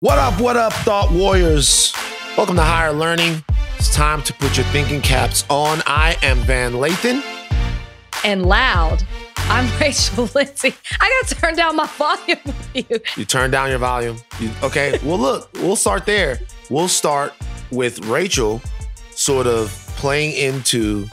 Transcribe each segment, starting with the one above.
What up, what up, thought warriors? Welcome to Higher Learning. It's time to put your thinking caps on. I am Van Lathan. And loud. I'm Rachel Lindsay. I gotta turn down my volume with you. You turn down your volume. You, okay, well, look, we'll start there. We'll start with Rachel sort of playing into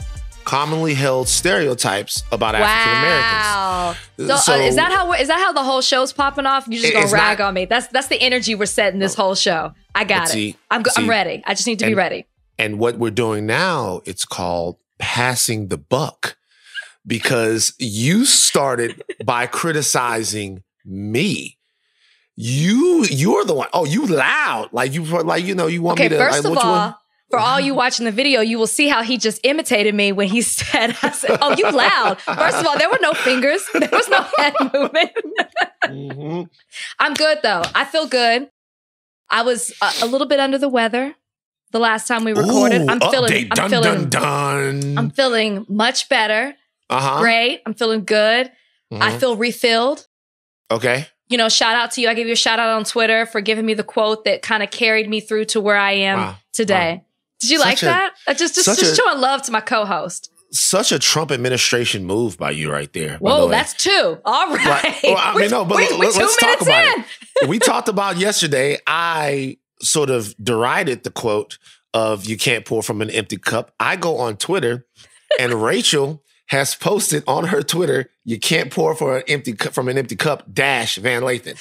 commonly held stereotypes about African Americans. Wow. So, uh, is that how is that how the whole show's popping off? You just gonna rag not, on me? That's that's the energy we're setting this whole show. I got it. See, I'm see, I'm ready. I just need to and, be ready. And what we're doing now, it's called passing the buck because you started by criticizing me. You you're the one. Oh, you loud. Like you like you know, you want okay, me to first like, of all, for all you watching the video, you will see how he just imitated me when he said, I said, Oh, you loud. First of all, there were no fingers, there was no head movement. mm-hmm. I'm good though. I feel good. I was a, a, little bit under the weather the last time we recorded. Ooh, I'm feeling update, I'm dun, feeling dun, dun. I'm feeling much better. Uh-huh. Great. I'm feeling good. Mm-hmm. I feel refilled. Okay. You know, shout out to you. I gave you a shout out on Twitter for giving me the quote that kind of carried me through to where I am wow. today. Wow. Did you like a, that? I just just, just showing love to my co-host. Such a Trump administration move by you right there. Whoa, the that's two. All right. Like, well, I mean, no, but we, let, us talk about in. it. we talked about yesterday. I sort of derided the quote of "You can't pour from an empty cup." I go on Twitter, and Rachel has posted on her Twitter, "You can't pour for an empty cup from an empty cup." Dash Van Lathan,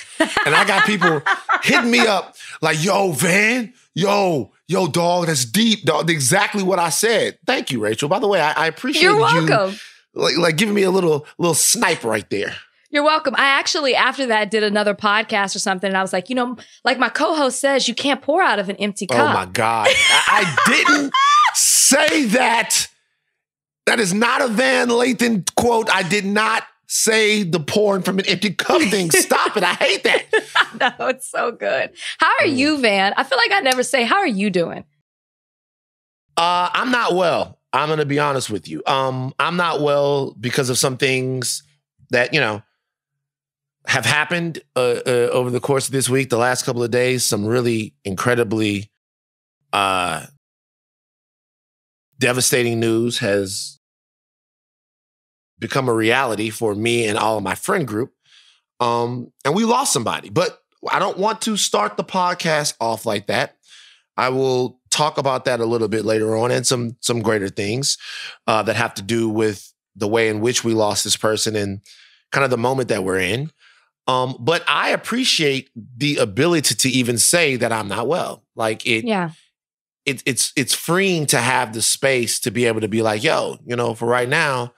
and I got people hitting me up like, "Yo, Van, yo." yo, dog, that's deep, dog. Exactly what I said. Thank you, Rachel. By the way, I, I appreciate You're welcome. you like, like giving me a little little snipe right there. You're welcome. I actually, after that, did another podcast or something. And I was like, you know, like my co host says, you can't pour out of an empty oh cup. Oh my God. I, I didn't say that. That is not a Van Lathan quote. I did not say the pouring from an empty cup thing. Stop it. I hate that. no, it's so good. How are you, Van? I feel like I never say, how are you doing? Uh, I'm not well. I'm going to be honest with you. Um, I'm not well because of some things that, you know, have happened uh, uh, over the course of this week, the last couple of days, some really incredibly uh, devastating news has become a reality for me and all of my friend group. Um, and we lost somebody, but I don't want to start the podcast off like that. I will talk about that a little bit later on and some some greater things uh, that have to do with the way in which we lost this person and kind of the moment that we're in. Um, but I appreciate the ability to, even say that I'm not well. Like it, yeah. It, it's it's freeing to have the space to be able to be like, yo, you know, for right now,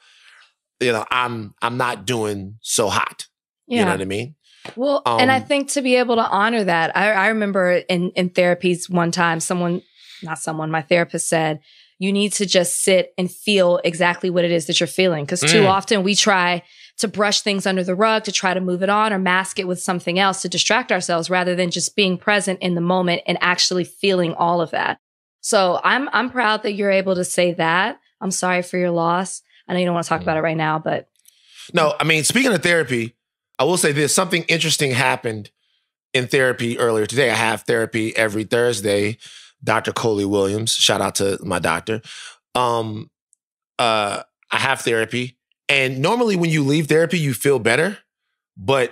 you know, I'm I'm not doing so hot. Yeah. You know what I mean? Well, um, and I um, think to be able to honor that, I, I remember in in therapies one time, someone, not someone, my therapist said, you need to just sit and feel exactly what it is that you're feeling. Because too mm. often we try to brush things under the rug, to try to move it on or mask it with something else to distract ourselves rather than just being present in the moment and actually feeling all of that. So I'm I'm proud that you're able to say that. I'm sorry for your loss. I know you don't want to talk about it right now, but no, I mean, speaking of therapy, I will say this something interesting happened in therapy earlier today. I have therapy every Thursday. Dr. Coley Williams, shout out to my doctor. Um, uh, I have therapy. And normally when you leave therapy, you feel better. But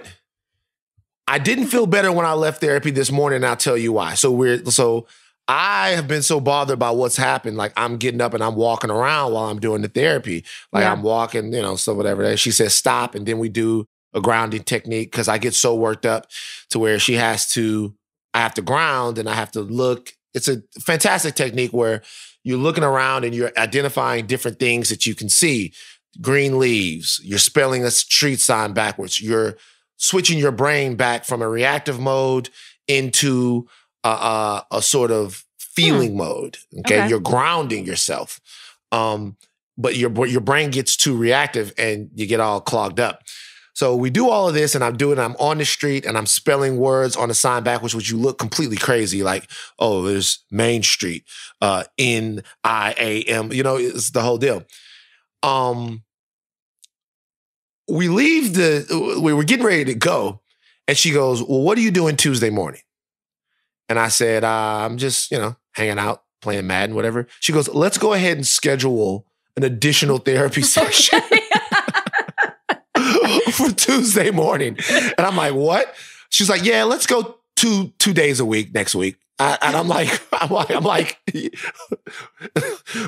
I didn't feel better when I left therapy this morning, and I'll tell you why. So we're so I have been so bothered by what's happened. Like I'm getting up and I'm walking around while I'm doing the therapy. Like yeah. I'm walking, you know, so whatever. And She says stop, and then we do a grounding technique because I get so worked up to where she has to. I have to ground and I have to look. It's a fantastic technique where you're looking around and you're identifying different things that you can see. Green leaves. You're spelling a street sign backwards. You're switching your brain back from a reactive mode into a, a, a sort of feeling hmm. mode. Okay? okay? you're grounding yourself, um, but your your brain gets too reactive and you get all clogged up. So we do all of this, and I'm doing. I'm on the street and I'm spelling words on the sign backwards, which you look completely crazy. Like, oh, there's Main Street, uh, N I A M. You know, it's the whole deal. Um, we leave the. We were getting ready to go, and she goes, "Well, what are you doing Tuesday morning?" And I said, uh, I'm just, you know, hanging out, playing Madden, whatever. She goes, let's go ahead and schedule an additional therapy session for Tuesday morning. And I'm like, what? She's like, yeah, let's go two two days a week next week. I, and I'm like, I'm like, I'm like,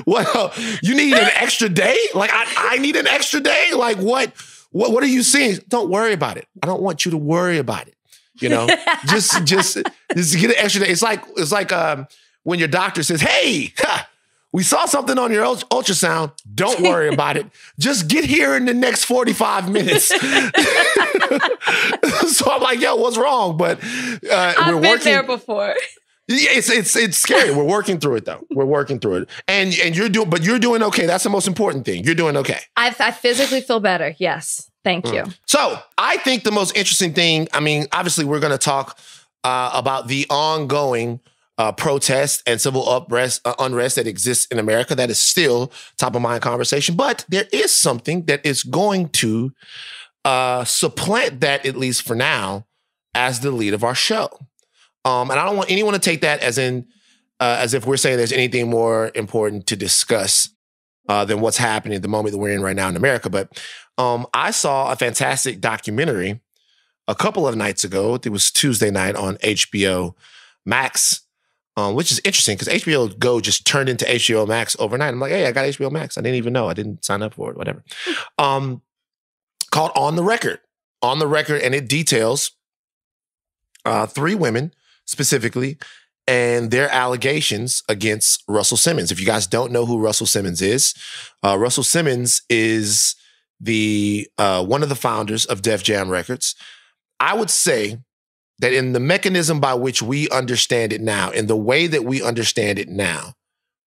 well, you need an extra day? Like, I, I need an extra day? Like, what, what, what are you seeing? Don't worry about it. I don't want you to worry about it. You know, just, just, just get an extra day. It's like, it's like, um, when your doctor says, hey, ha, we saw something on your ultrasound. Don't worry about it. Just get here in the next 45 minutes. so I'm like, yo, what's wrong? But uh, I've we're been working. there before. Yeah, it's it's it's scary. We're working through it though. We're working through it, and and you're doing, but you're doing okay. That's the most important thing. You're doing okay. I, I physically feel better. Yes. Thank you. So I think the most interesting thing. I mean, obviously, we're going to talk uh, about the ongoing uh, protest and civil unrest, uh, unrest that exists in America. That is still top of mind conversation. But there is something that is going to uh, supplant that, at least for now, as the lead of our show. Um, and I don't want anyone to take that as in uh, as if we're saying there's anything more important to discuss uh, than what's happening at the moment that we're in right now in America. But um, I saw a fantastic documentary a couple of nights ago. It was Tuesday night on HBO Max, um, which is interesting because HBO Go just turned into HBO Max overnight. I'm like, hey, I got HBO Max. I didn't even know. I didn't sign up for it. Whatever. Um, called On the Record. On the Record, and it details uh, three women specifically and their allegations against Russell Simmons. If you guys don't know who Russell Simmons is, uh, Russell Simmons is the uh, one of the founders of Def Jam Records. I would say that in the mechanism by which we understand it now, in the way that we understand it now,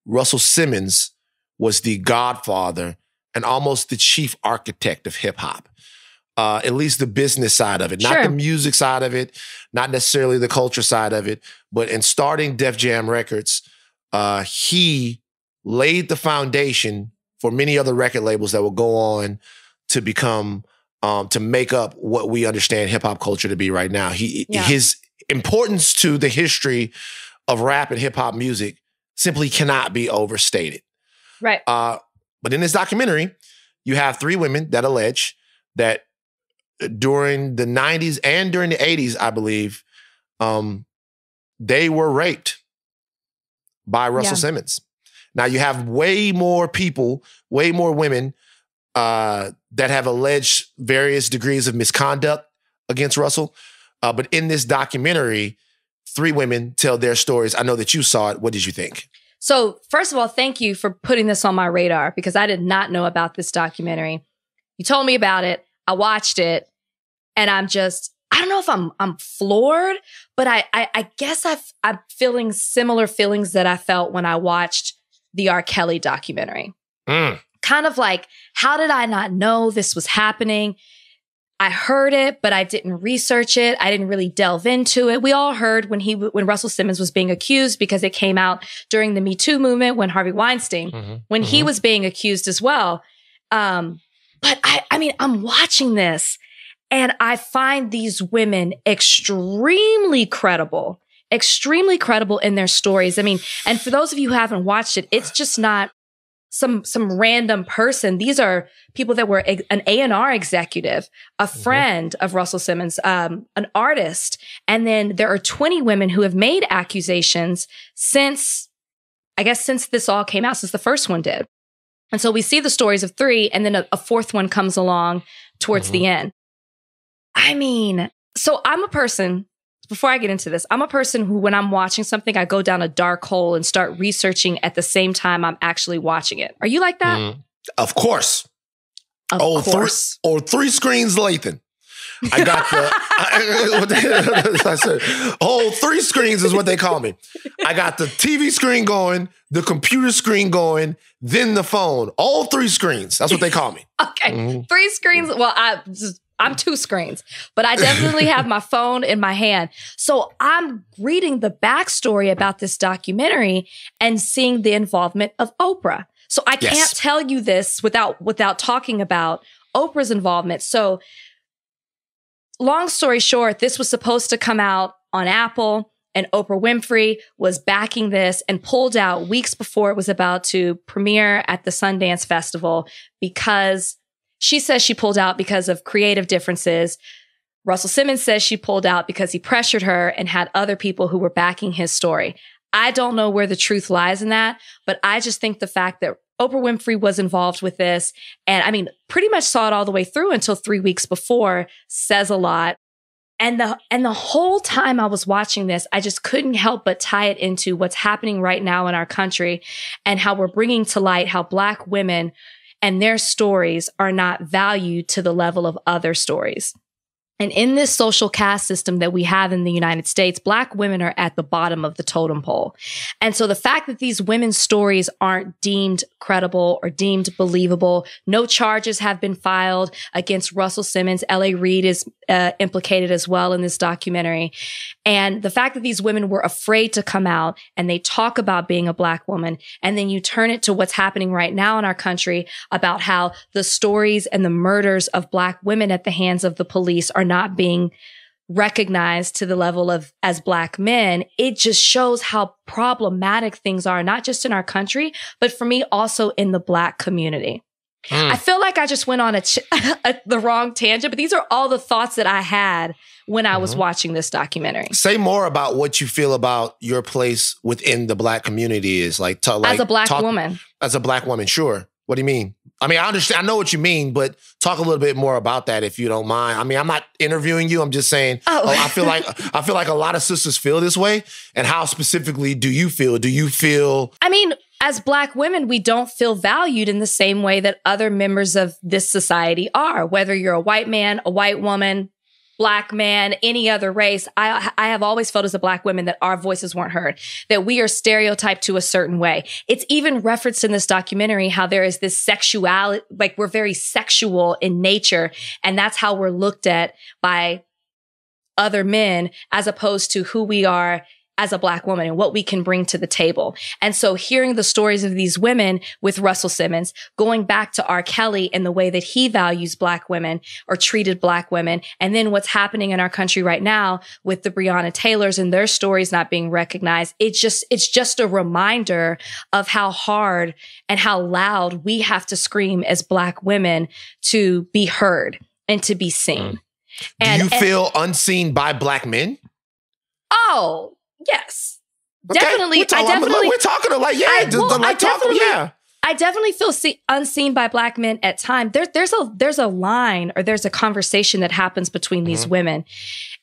Russell Simmons was the godfather and almost the chief architect of hip hop. Uh, at least the business side of it, not Sure. the music side of it, not necessarily the culture side of it, but in starting Def Jam Records, uh, he laid the foundation for many other record labels that will go on to become um, to make up what we understand hip hop culture to be right now. He Yeah. his importance to the history of rap and hip hop music simply cannot be overstated. Right. Uh, but in this documentary, you have three women that allege that during the 90s and during the 80s, I believe, um, they were raped by Russell Yeah. Simmons. Now you have way more people, way more women uh, that have alleged various degrees of misconduct against Russell. Uh, but in this documentary, three women tell their stories. I know that you saw it. What did you think? So, first of all, thank you for putting this on my radar because I did not know about this documentary. You told me about it. I watched it, and I'm just I don't know if I'm I'm floored, but I I, I guess I've, I'm feeling similar feelings that I felt when I watched the R. Kelly documentary. Mm. Kind of like, how did I not know this was happening? I heard it, but I didn't research it. I didn't really delve into it. We all heard when he when Russell Simmons was being accused because it came out during the Me Too movement when Harvey Weinstein when he Mhm. was being accused as well. Um, but I, I mean, I'm watching this and I find these women extremely credible, extremely credible in their stories. I mean, and for those of you who haven't watched it, it's just not some some random person. These are people that were ex- an A and R executive, a friend of Russell Simmons, um, an artist, and then there are 20 women who have made accusations since I guess since this all came out, since the first one did. And so we see the stories of three, and then a, a fourth one comes along towards the end. I mean, so I'm a person, before I get into this, I'm a person who, when I'm watching something, I go down a dark hole and start researching at the same time I'm actually watching it. Are you like that? Mhm. Of course. Of Oh, three- course. or three screens Lathan. I got the I, I said, oh, three screens is what they call me. I got the TV screen going, the computer screen going, then the phone. All three screens. That's what they call me. Okay. Mhm. Three screens. Well, I just, I'm two screens, but I definitely have my phone in my hand. So I'm reading the backstory about this documentary and seeing the involvement of Oprah. So I Yes. can't tell you this without without talking about Oprah's involvement. So long story short, this was supposed to come out on Apple And Oprah Winfrey was backing this and pulled out weeks before it was about to premiere at the Sundance Festival because she says she pulled out because of creative differences. Russell Simmons says she pulled out because he pressured her and had other people who were backing his story. I don't know where the truth lies in that, but I just think the fact that Oprah Winfrey was involved with this and I mean, pretty much saw it all the way through until three weeks before says a lot. And the and the whole time I was watching this, I just couldn't help but tie it into what's happening right now in our country and how we're bringing to light how black women and their stories are not valued to the level of other stories. And in this social caste system that we have in the United States, Black women are at the bottom of the totem pole. And so the fact that these women's stories aren't deemed credible or deemed believable, no charges have been filed against Russell Simmons. L.A. Reid is uh, implicated as well in this documentary. And the fact that these women were afraid to come out and they talk about being a Black woman, and then you turn it to what's happening right now in our country about how the stories and the murders of Black women at the hands of the police are not being recognized to the level of as black men, it just shows how problematic things are, not just in our country, but for me also in the black community. Mm. I feel like I just went on a, ch- a, the wrong tangent, but these are all the thoughts that I had when I was mm-hmm. watching this documentary. Say more about what you feel about your place within the black community is like, to, like as a black talk, woman. As a black woman, sure. What do you mean? I mean, I understand. I know what you mean, but talk a little bit more about that if you don't mind. I mean, I'm not interviewing you. I'm just saying. Oh. oh I feel like I feel like a lot of sisters feel this way. And how specifically do you feel? Do you feel? I mean, as Black women, we don't feel valued in the same way that other members of this society are. Whether you're a white man, a white woman, black man, any other race, I, I have always felt as a black woman that our voices weren't heard, that we are stereotyped to a certain way. It's even referenced in this documentary how there is this sexuality, like we're very sexual in nature. And that's how we're looked at by other men as opposed to who we are as a black woman and what we can bring to the table. And so hearing the stories of these women with Russell Simmons, going back to R. Kelly and the way that he values black women or treated black women. And then what's happening in our country right now with the Breonna Taylors and their stories not being recognized. It's just, it's just a reminder of how hard and how loud we have to scream as black women to be heard and to be seen. Mm. And, Do you feel unseen by black men? Oh, Yes. Okay. Definitely. Talking, I definitely. We're talking like, yeah, I, just, well, like, talk, yeah. I definitely feel see, unseen by black men at times. There, there's a there's a line or there's a conversation that happens between these mm-hmm. women.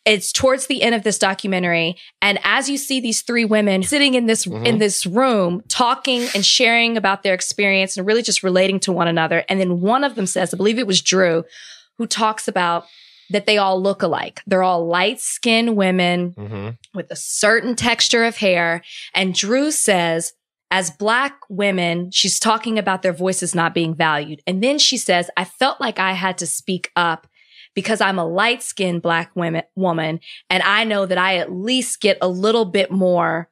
It's towards the end of this documentary, and as you see these three women sitting in this mm-hmm. in this room talking and sharing about their experience and really just relating to one another, and then one of them says, I believe it was Drew, who talks about that they all look alike. They're all light skinned women mm-hmm. with a certain texture of hair. And Drew says, as black women, she's talking about their voices not being valued. And then she says, I felt like I had to speak up because I'm a light skinned black women, woman. And I know that I at least get a little bit more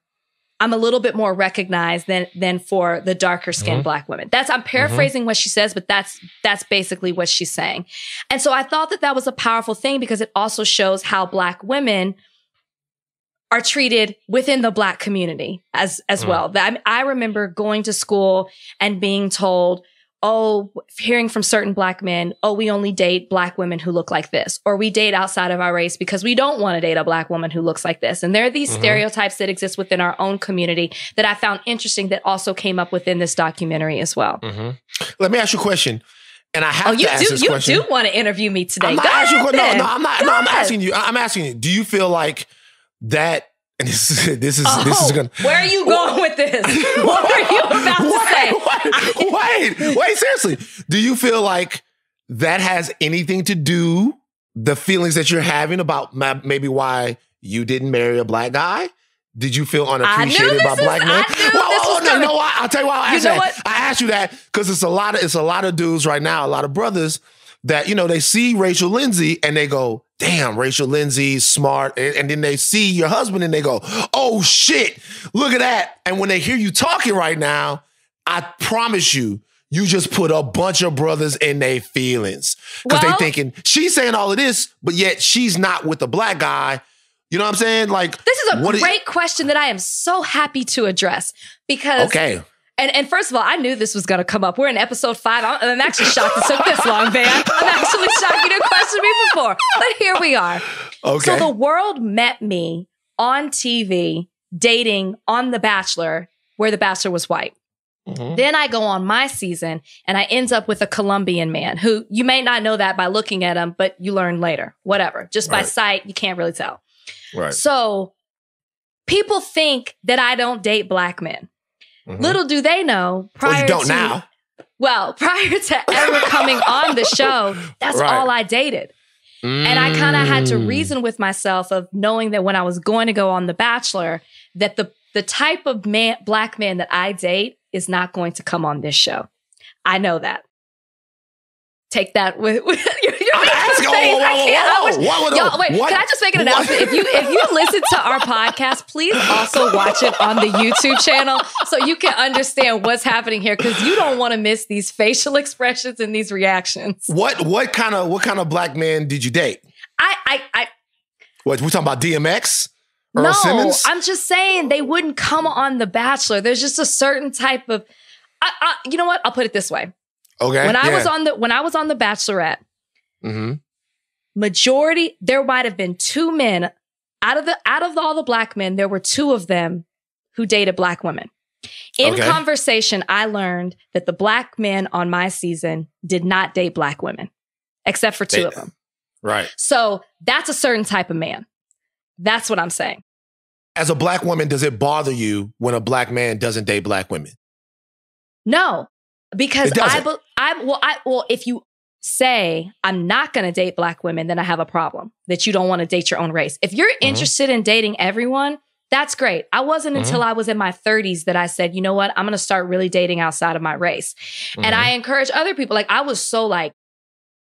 I'm a little bit more recognized than than for the darker skinned mm-hmm. black women. That's I'm mm-hmm. paraphrasing mm-hmm. what she says, but that's that's basically what she's saying. And so I thought that that was a powerful thing because it also shows how black women are treated within the black community as as mm. well. That I, I remember going to school and being told oh, hearing from certain black men, oh, we only date black women who look like this, or we date outside of our race because we don't want to date a black woman who looks like this. And there are these mm-hmm. stereotypes that exist within our own community that I found interesting that also came up within this documentary as well. Mm-hmm. Let me ask you a question. And I have oh, you to ask do, this you question. do want to interview me today. I'm not asking you, no, no, I'm not. no, I'm asking you. I'm asking you. Do you feel like that and this is this is oh, this is gonna. Where are you going with this? What are you about to wait, say? Wait, wait, wait, seriously. Do you feel like that has anything to do the feelings that you're having about maybe why you didn't marry a black guy? Did you feel unappreciated by black men? I well, oh, no, no, I'll tell you why I asked you know that. What? I asked you that because it's a lot of it's a lot of dudes right now, a lot of brothers that you know they see Rachel Lindsay and they go, "Damn, Rachel Lindsay, smart," and, and, then they see your husband and they go, "Oh shit, look at that!" And when they hear you talking right now, I promise you, you just put a bunch of brothers in their feelings because well, they thinking she's saying all of this, but yet she's not with the black guy. You know what I'm saying? Like This is a what do you- great question that I am so happy to address because okay. And and first of all, I knew this was going to come up. We're in episode five. I'm, I'm actually shocked it took this long, Van. I'm actually shocked you didn't question me before. But here we are. Okay. So the world met me on TV, dating on The Bachelor, where The Bachelor was white. Mhm. Then I go on my season and I end up with a Colombian man who you may not know that by looking at him, but you learn later. Whatever. Just by Right. sight, you can't really tell. Right. So people think that I don't date black men. Mhm. Little do they know prior well, you don't to now. well, prior to ever coming on the show, that's Right. all I dated. And I kind of had to Mm. reason with myself of knowing that when I was going to go on The Bachelor, that the the type of man black man that I date is not going to come on this show. I know that. Take that with, with I'm asking. face. Whoa, whoa, whoa, can't- I whoa, whoa, whoa, whoa, Y'all, wait, what? can I just make an What? announcement? If you if you listen to our podcast, please also watch it on the YouTube channel so you can understand what's happening here because you don't want to miss these facial expressions and these reactions. What what kind of what kind of black man did you date? I I I What we talking about? DMX? Earl no, Simmons? I'm just saying they wouldn't come on The Bachelor. There's just a certain type of I, I you know what? I'll put it this way. okay. When I yeah. was on the when I was on The Bachelorette, Mhm. majority there might have been two men out of the out of all the black men there were two of them who dated black women in Okay. conversation i learned that the black men on my season did not date black women except for two They- of them Right. so that's a certain type of man that's what i'm saying As a black woman, does it bother you when a black man doesn't date black women? no because i i well i well if you say i'm not going to date black women then i have a problem that you don't want to date your own race. If you're Mm-hmm. interested in dating everyone that's great. I wasn't until Mm-hmm. i was in my 30s that i said you know what? I'm going to start really dating outside of my race. And Mhm. i encourage other people like i was so like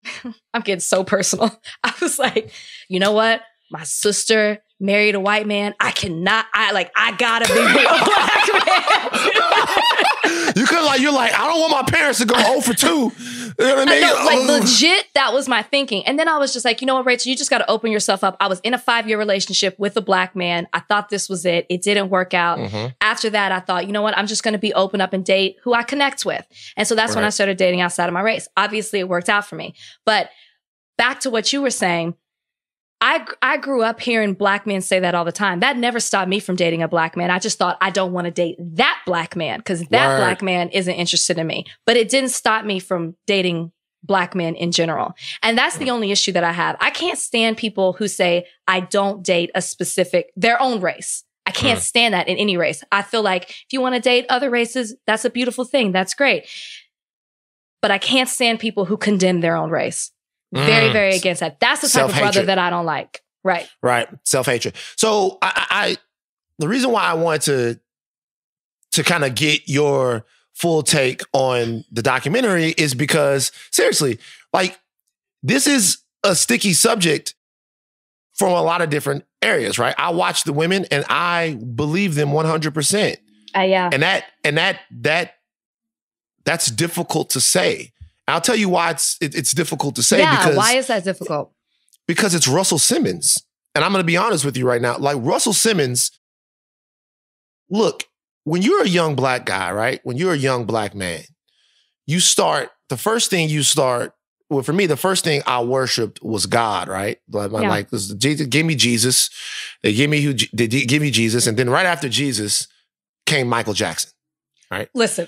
i'm getting so personal. I was like you know what? My sister married a white man. I cannot i like i gotta be a black man you could like you're like I don't want my parents to go 0 for two. You know what I I mean? know, like legit, that was my thinking. And then I was just like, you know what, Rachel, you just got to open yourself up. I was in a five year relationship with a black man. I thought this was it. It didn't work out. Mhm. After that, I thought, you know what, I'm just going to be open up and date who I connect with. And so that's when I started dating outside of my race. Obviously, it worked out for me. But back to what you were saying. I, I grew up hearing black men say that all the time. That never stopped me from dating a black man. I just thought I don't want to date that black man because that Word. black man isn't interested in me. But it didn't stop me from dating black men in general. And that's the only issue that I have. I can't stand people who say I don't date a specific their own race. I can't Mm. stand that in any race. I feel like if you want to date other races, that's a beautiful thing. That's great. But I can't stand people who condemn their own race. Very, Mm. very against that. That's the type of brother that I don't like. Right. Right. Self hatred. So I, I, I, the reason why I wanted to, to kind of get your full take on the documentary is because seriously, like this is a sticky subject from a lot of different areas, right? I watch the women and I believe them 100%. Uh, yeah. And that, and that, that, that's difficult to say. I'll tell you why it's, it- it's difficult to say yeah. because Why is that difficult? because it's Russell Simmons. And I'm going to be honest with you right now. Like Russell Simmons, look, when you're a young black guy, right? When you're a young black man, you start, the first thing you start, well, for me, the first thing I worshiped was God, right? Like, my- Yeah. like this, Jesus, give me Jesus. They give me who, they give me Jesus. And then right after Jesus came Michael Jackson. Right. Listen,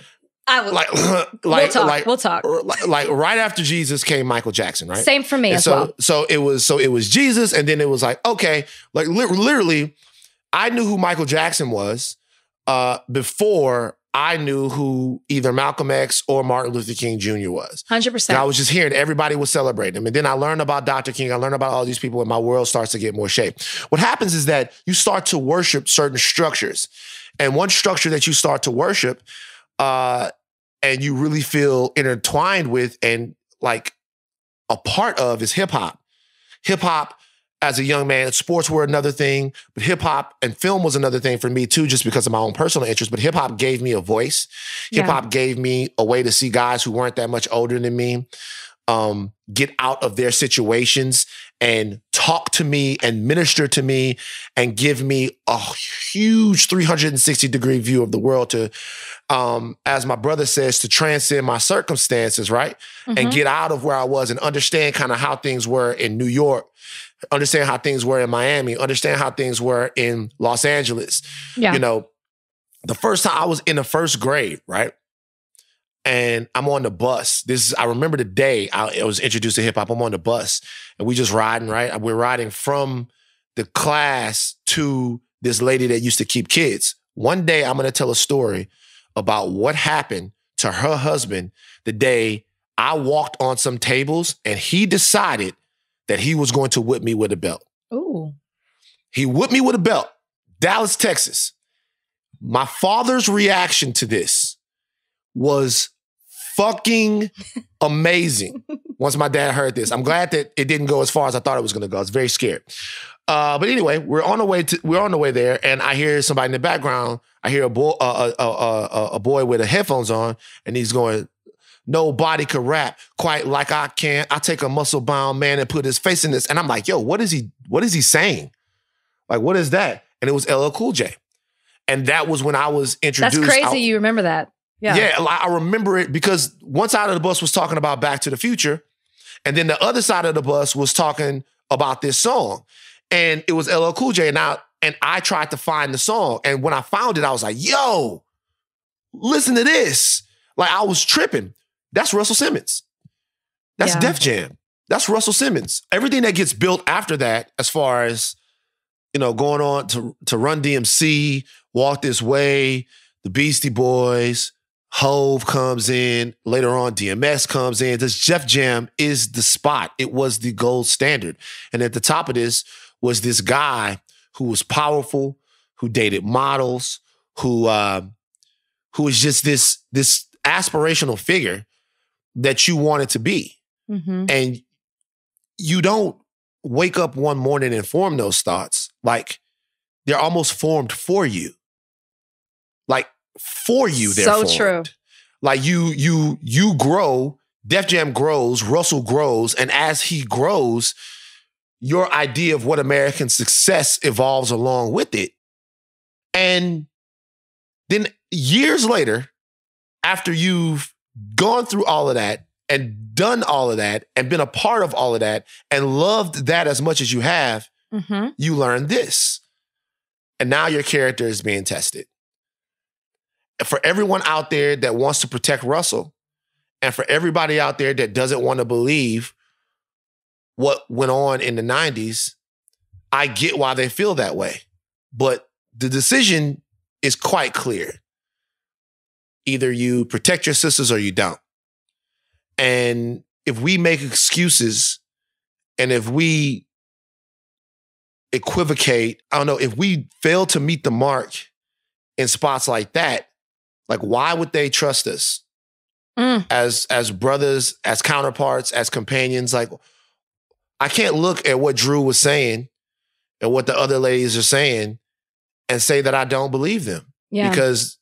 I will. Like, like, we'll talk. like, we'll talk. like, like right after Jesus came Michael Jackson, right? Same for me And as so, well. so it was, so it was Jesus, and then it was like, okay, like li- literally, I knew who Michael Jackson was uh, before I knew who either Malcolm X or Martin Luther King Jr. was. Hundred percent. I was just hearing everybody was celebrating him, and then I learned about Dr. King. I learned about all these people, and my world starts to get more shape. What happens is that you start to worship certain structures, and one structure that you start to worship, uh, and you really feel intertwined with and like a part of is hip hop. Hip hop as a young man, sports were another thing, but hip hop and film was another thing for me too, just because of my own personal interest. But hip hop gave me a voice. Hip hop gave me a way to see guys who weren't that much older than me. Um, get out of their situations and talk to me and minister to me and give me a huge 360 degree view of the world to um, as my brother says to transcend my circumstances right Mhm. and get out of where i was and understand kind of how things were in new york understand how things were in miami understand how things were in los angeles yeah. you know, the first time I was in the first grade, right? And I'm on the bus. This is, I remember the day I, was introduced to hip hop. I'm on the bus and we just riding, right? We're riding from the class to this lady that used to keep kids. One day I'm gonna tell a story about what happened to her husband the day I walked on some tables and he decided that he was going to whip me with a belt. Ooh. He whipped me with a belt. Dallas, Texas. My father's reaction to this was fucking amazing. Once my dad heard this, I'm glad that it didn't go as far as I thought it was going to go. I was very scared. Uh, but anyway, we're on the way to we're on the way there, and I hear somebody in the background. I hear a boy uh, a, a, a, a boy with the headphones on, and he's going, "Nobody could rap quite like I can." I take a muscle bound man and put his face in this, and I'm like, "Yo, what is he? What is he saying? Like, what is that?" And it was LL Cool J, and that was when I was introduced. That's crazy. I- you remember that? Yeah. yeah, I remember it because one side of the bus was talking about Back to the Future, and then the other side of the bus was talking about this song, and it was LL Cool J. And I and I tried to find the song, and when I found it, I was like, "Yo, listen to this!" Like I was tripping. That's Russell Simmons. That's Yeah. Def Jam. That's Russell Simmons. Everything that gets built after that, as far as you know, going on to to Run DMC, Walk This Way, the Beastie Boys, Hove comes in. Later on, DMX comes in. This Def Jam is the spot. It was the gold standard. And at the top of this was this guy who was powerful, who dated models, who uh, who was just this this aspirational figure that you wanted to be. hmm And you don't wake up one morning and form those thoughts. Like they're almost formed for you. For you, they're So true. Like you, you, you grow. Def Jam grows. Russell grows, and as he grows, your idea of what American success evolves along with it. And then years later, after you've gone through all of that and done all of that and been a part of all of that and loved that as much as you have, hmm you learn this. And now your character is being tested. For everyone out there that wants to protect Russell, and for everybody out there that doesn't want to believe what went on in the 90s, I get why they feel that way. But the decision is quite clear. Either you protect your sisters or you don't. And if we make excuses and if we equivocate, I don't know, if we fail to meet the mark in spots like that, like why would they trust us Mm. as as brothers, as counterparts, as companions? Like I can't look at what Drew was saying and what the other ladies are saying and say that I don't believe them Yeah. because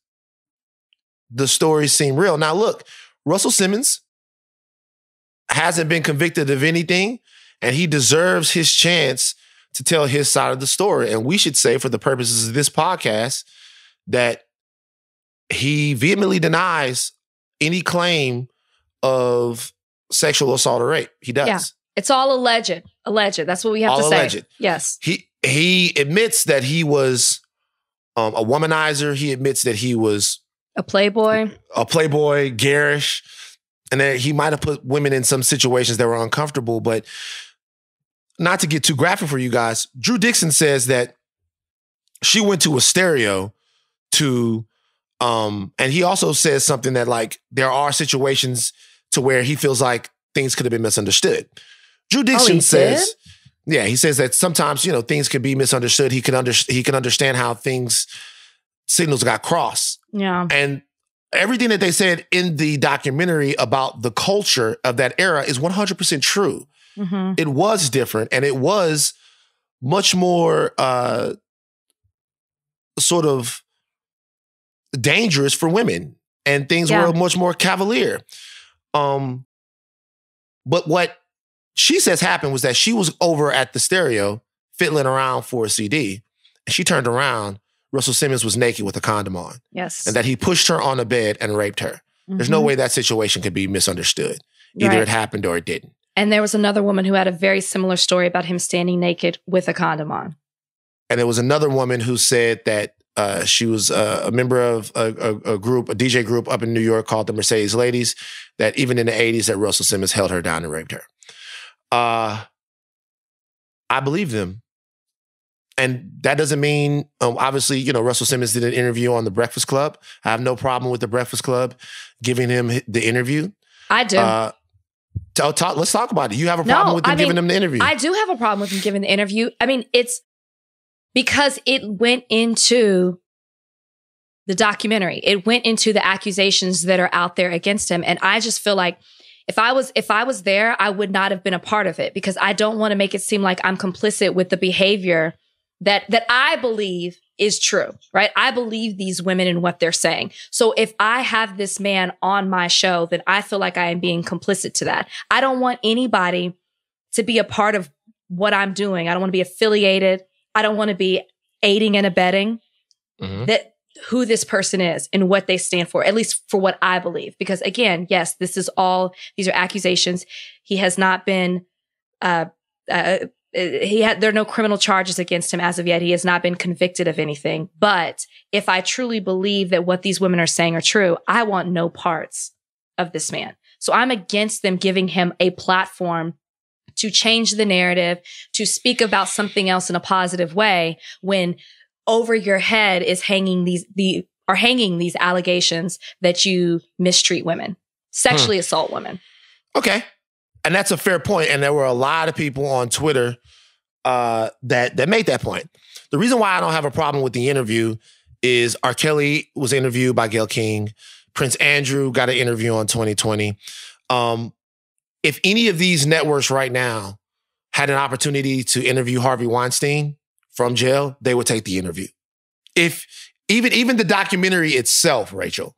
the stories seem real. Now, look, Russell Simmons hasn't been convicted of anything, and he deserves his chance to tell his side of the story. And we should say, for the purposes of this podcast, that he vehemently denies any claim of sexual assault or rape. He does. Yeah. it's all alleged. Alleged. That's what we have All to say. alleged. Yes. He he admits that he was um, a womanizer. He admits that he was A playboy. a playboy, garish, and that he might have put women in some situations that were uncomfortable. But not to get too graphic for you guys, Drew Dixon says that she went to a stereo to, um, and he also says something that like there are situations to where he feels like things could have been misunderstood. Drew Dixon he says, yeah, he says that sometimes you know things can be misunderstood. He can under he can understand how things signals got crossed. Yeah. And everything that they said in the documentary about the culture of that era is 100% true. hmm It was different and it was much more uh, sort of dangerous for women and things Yeah. were much more cavalier. Um, But what she says happened was that she was over at the stereo fiddling around for a CD, and she turned around. Russell Simmons was naked with a condom on, Yes. and that he pushed her on a bed and raped her. There's no Mhm. way that situation could be misunderstood. Either Right. it happened or it didn't. And there was another woman who had a very similar story about him standing naked with a condom on. And there was another woman who said that uh, she was uh, a member of a, a, a group, a DJ group up in New York called the Mercedes Ladies. That even in the '80s, that Russell Simmons held her down and raped her. Uh, I believe them, and that doesn't mean um, obviously you know Russell Simmons did an interview on the Breakfast Club. I have no problem with the Breakfast Club giving him the interview. I do. Uh, talk, let's talk about it. You have a No, problem with them I giving mean, them the interview? I do have a problem with him giving the interview. I mean, it's because it went into the documentary. It went into the accusations that are out there against him. And I just feel like if I was if I was there, I would not have been a part of it because I don't want to make it seem like I'm complicit with the behavior that that I believe is true, right? I believe these women and what they're saying. So if I have this man on my show, then I feel like I am being complicit to that. I don't want anybody to be a part of what I'm doing. I don't want to be affiliated. I don't want to be aiding and abetting Mhm. that who this person is and what they stand for, at least for what I believe. Because again, yes, this is all, these are accusations. He has not been, uh, uh, he had, there are no criminal charges against him as of yet. He has not been convicted of anything. But if I truly believe that what these women are saying are true, I want no parts of this man. So I'm against them giving him a platform to change the narrative, to speak about something else in a positive way when over your head is hanging these the are hanging these allegations that you mistreat women, sexually assault women. Okay. And that's a fair point. And there were a lot of people on Twitter uh, that that made that point. The reason why I don't have a problem with the interview is R. Kelly was interviewed by Gayle King. Prince Andrew got an interview on 2020. Um, if any of these networks right now had an opportunity to interview Harvey Weinstein from jail, they would take the interview. If even even the documentary itself, Rachel,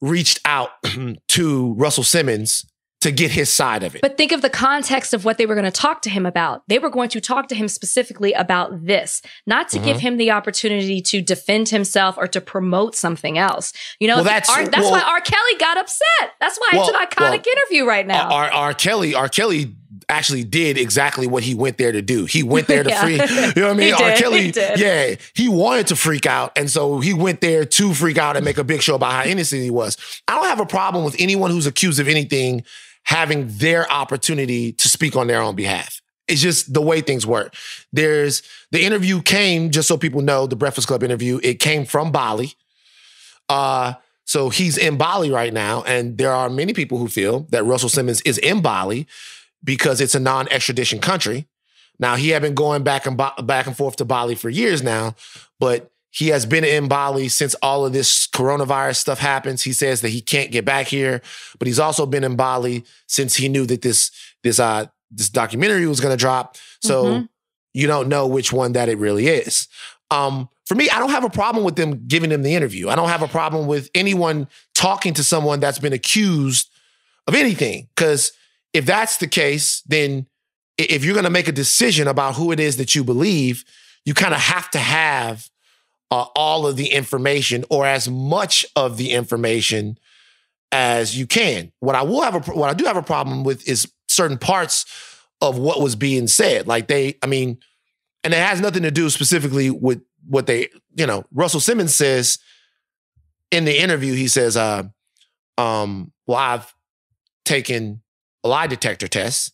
reached out to Russell Simmons to get his side of it. But think of the context of what they were going to talk to him about. They were going to talk to him specifically about this, not to give Mm-hmm. him the opportunity to defend himself or to promote something else. You know, Well, that's- R- that's well- why R. Kelly got upset. That's why Well, it's an iconic interview right now. R. R. Kelly, R. Kelly actually did exactly what he went there to do. He went there to Yeah. freak. You know what I mean? He R. Kelly, he yeah, he wanted to freak out, and so he went there to freak out and make a big show about how innocent he was. I don't have a problem with anyone who's accused of anything having their opportunity to speak on their own behalf. It's just the way things work. There's the interview came, just so people know, the Breakfast Club interview, it came from Bali. Uh, so he's in Bali right now, and there are many people who feel that Russell Simmons is in Bali because it's a non-extradition country. Now he had been going back and back and forth to Bali for years now, but he has been in Bali since all of this coronavirus stuff happens. He says that he can't get back here, but he's also been in Bali since he knew that this this uh this documentary was going to drop. So Mhm. you don't know which one that it really is. Um, for me, I don't have a problem with them giving him the interview. I don't have a problem with anyone talking to someone that's been accused of anything. Because if that's the case, then if you're going to make a decision about who it is that you believe, you kind of have to have uh, all of the information or as much of the information as you can. What I will have a what I do have a problem with is certain parts of what was being said. Like they, I mean, and it has nothing to do specifically with what they, you know, Russell Simmons says in the interview, he says, uh, um, well, I've taken a lie detector tests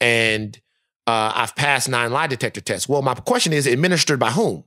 and uh, I've passed nine lie detector tests. Well, my question is administered by whom?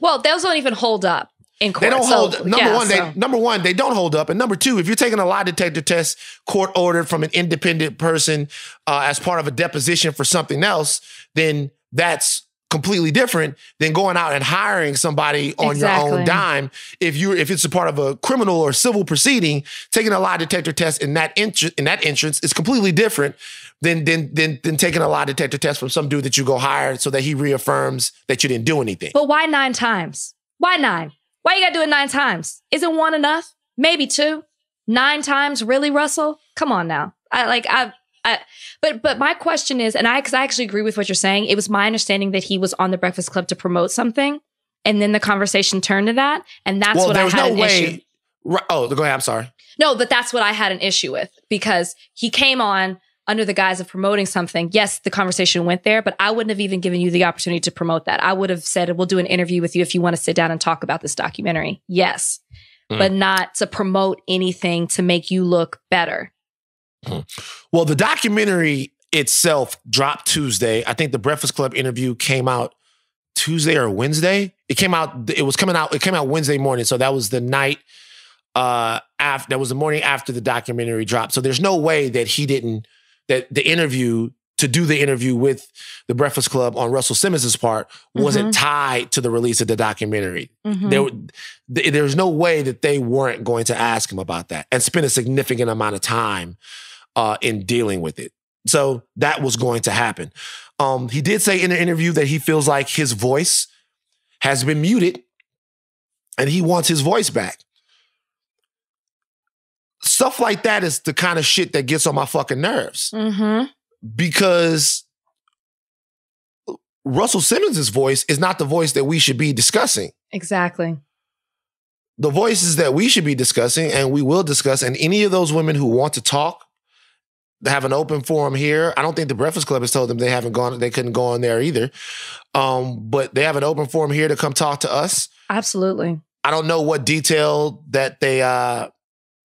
Well, those don't even hold up in court. They don't So, hold number yeah, one, so- they number one, they don't hold up. And number two, if you're taking a lie detector test court ordered from an independent person uh, as part of a deposition for something else, then that's completely different than going out and hiring somebody on your own dime. If you if it's a part of a criminal or civil proceeding, taking a lie detector test in that entr- in that entrance is completely different than than than than taking a lie detector test from some dude that you go hire so that he reaffirms that you didn't do anything. But why nine times? Why nine? Why you gotta do it nine times? Isn't one enough? Maybe two. Nine times, really, Russell? Come on now. I like I I, but but my question is, and I because I actually agree with what you're saying. It was my understanding that he was on the Breakfast Club to promote something, and then the conversation turned to that, and that's well, what I was had no an way. issue. Right, oh, go ahead. I'm sorry. No, but that's what I had an issue with because he came on under the guise of promoting something. Yes, the conversation went there, but I wouldn't have even given you the opportunity to promote that. I would have said, "We'll do an interview with you if you want to sit down and talk about this documentary." Yes, Mm. but not to promote anything to make you look better. Well, the documentary itself dropped Tuesday. I think the Breakfast Club interview came out Tuesday or Wednesday. It came out. It was coming out. It came out Wednesday morning. So that was the night uh after. That was the morning after the documentary dropped. So there's no way that he didn't that the interview to do the interview with the Breakfast Club on Russell Simmons' part wasn't tied to the release of the documentary. Mhm. There, th- there's no way that they weren't going to ask him about that and spend a significant amount of time uh, in dealing with it. So that was going to happen. Um, he did say in the interview that he feels like his voice has been muted and he wants his voice back. Stuff like that is the kind of shit that gets on my fucking nerves Mhm. because Russell Simmons' voice is not the voice that we should be discussing. Exactly. the voices that we should be discussing and we will discuss and any of those women who want to talk have an open forum here i don't think the breakfast club has told them they haven't gone they couldn't go on there either um, but they have an open forum here to come talk to us Absolutely. i don't know what detail that they uh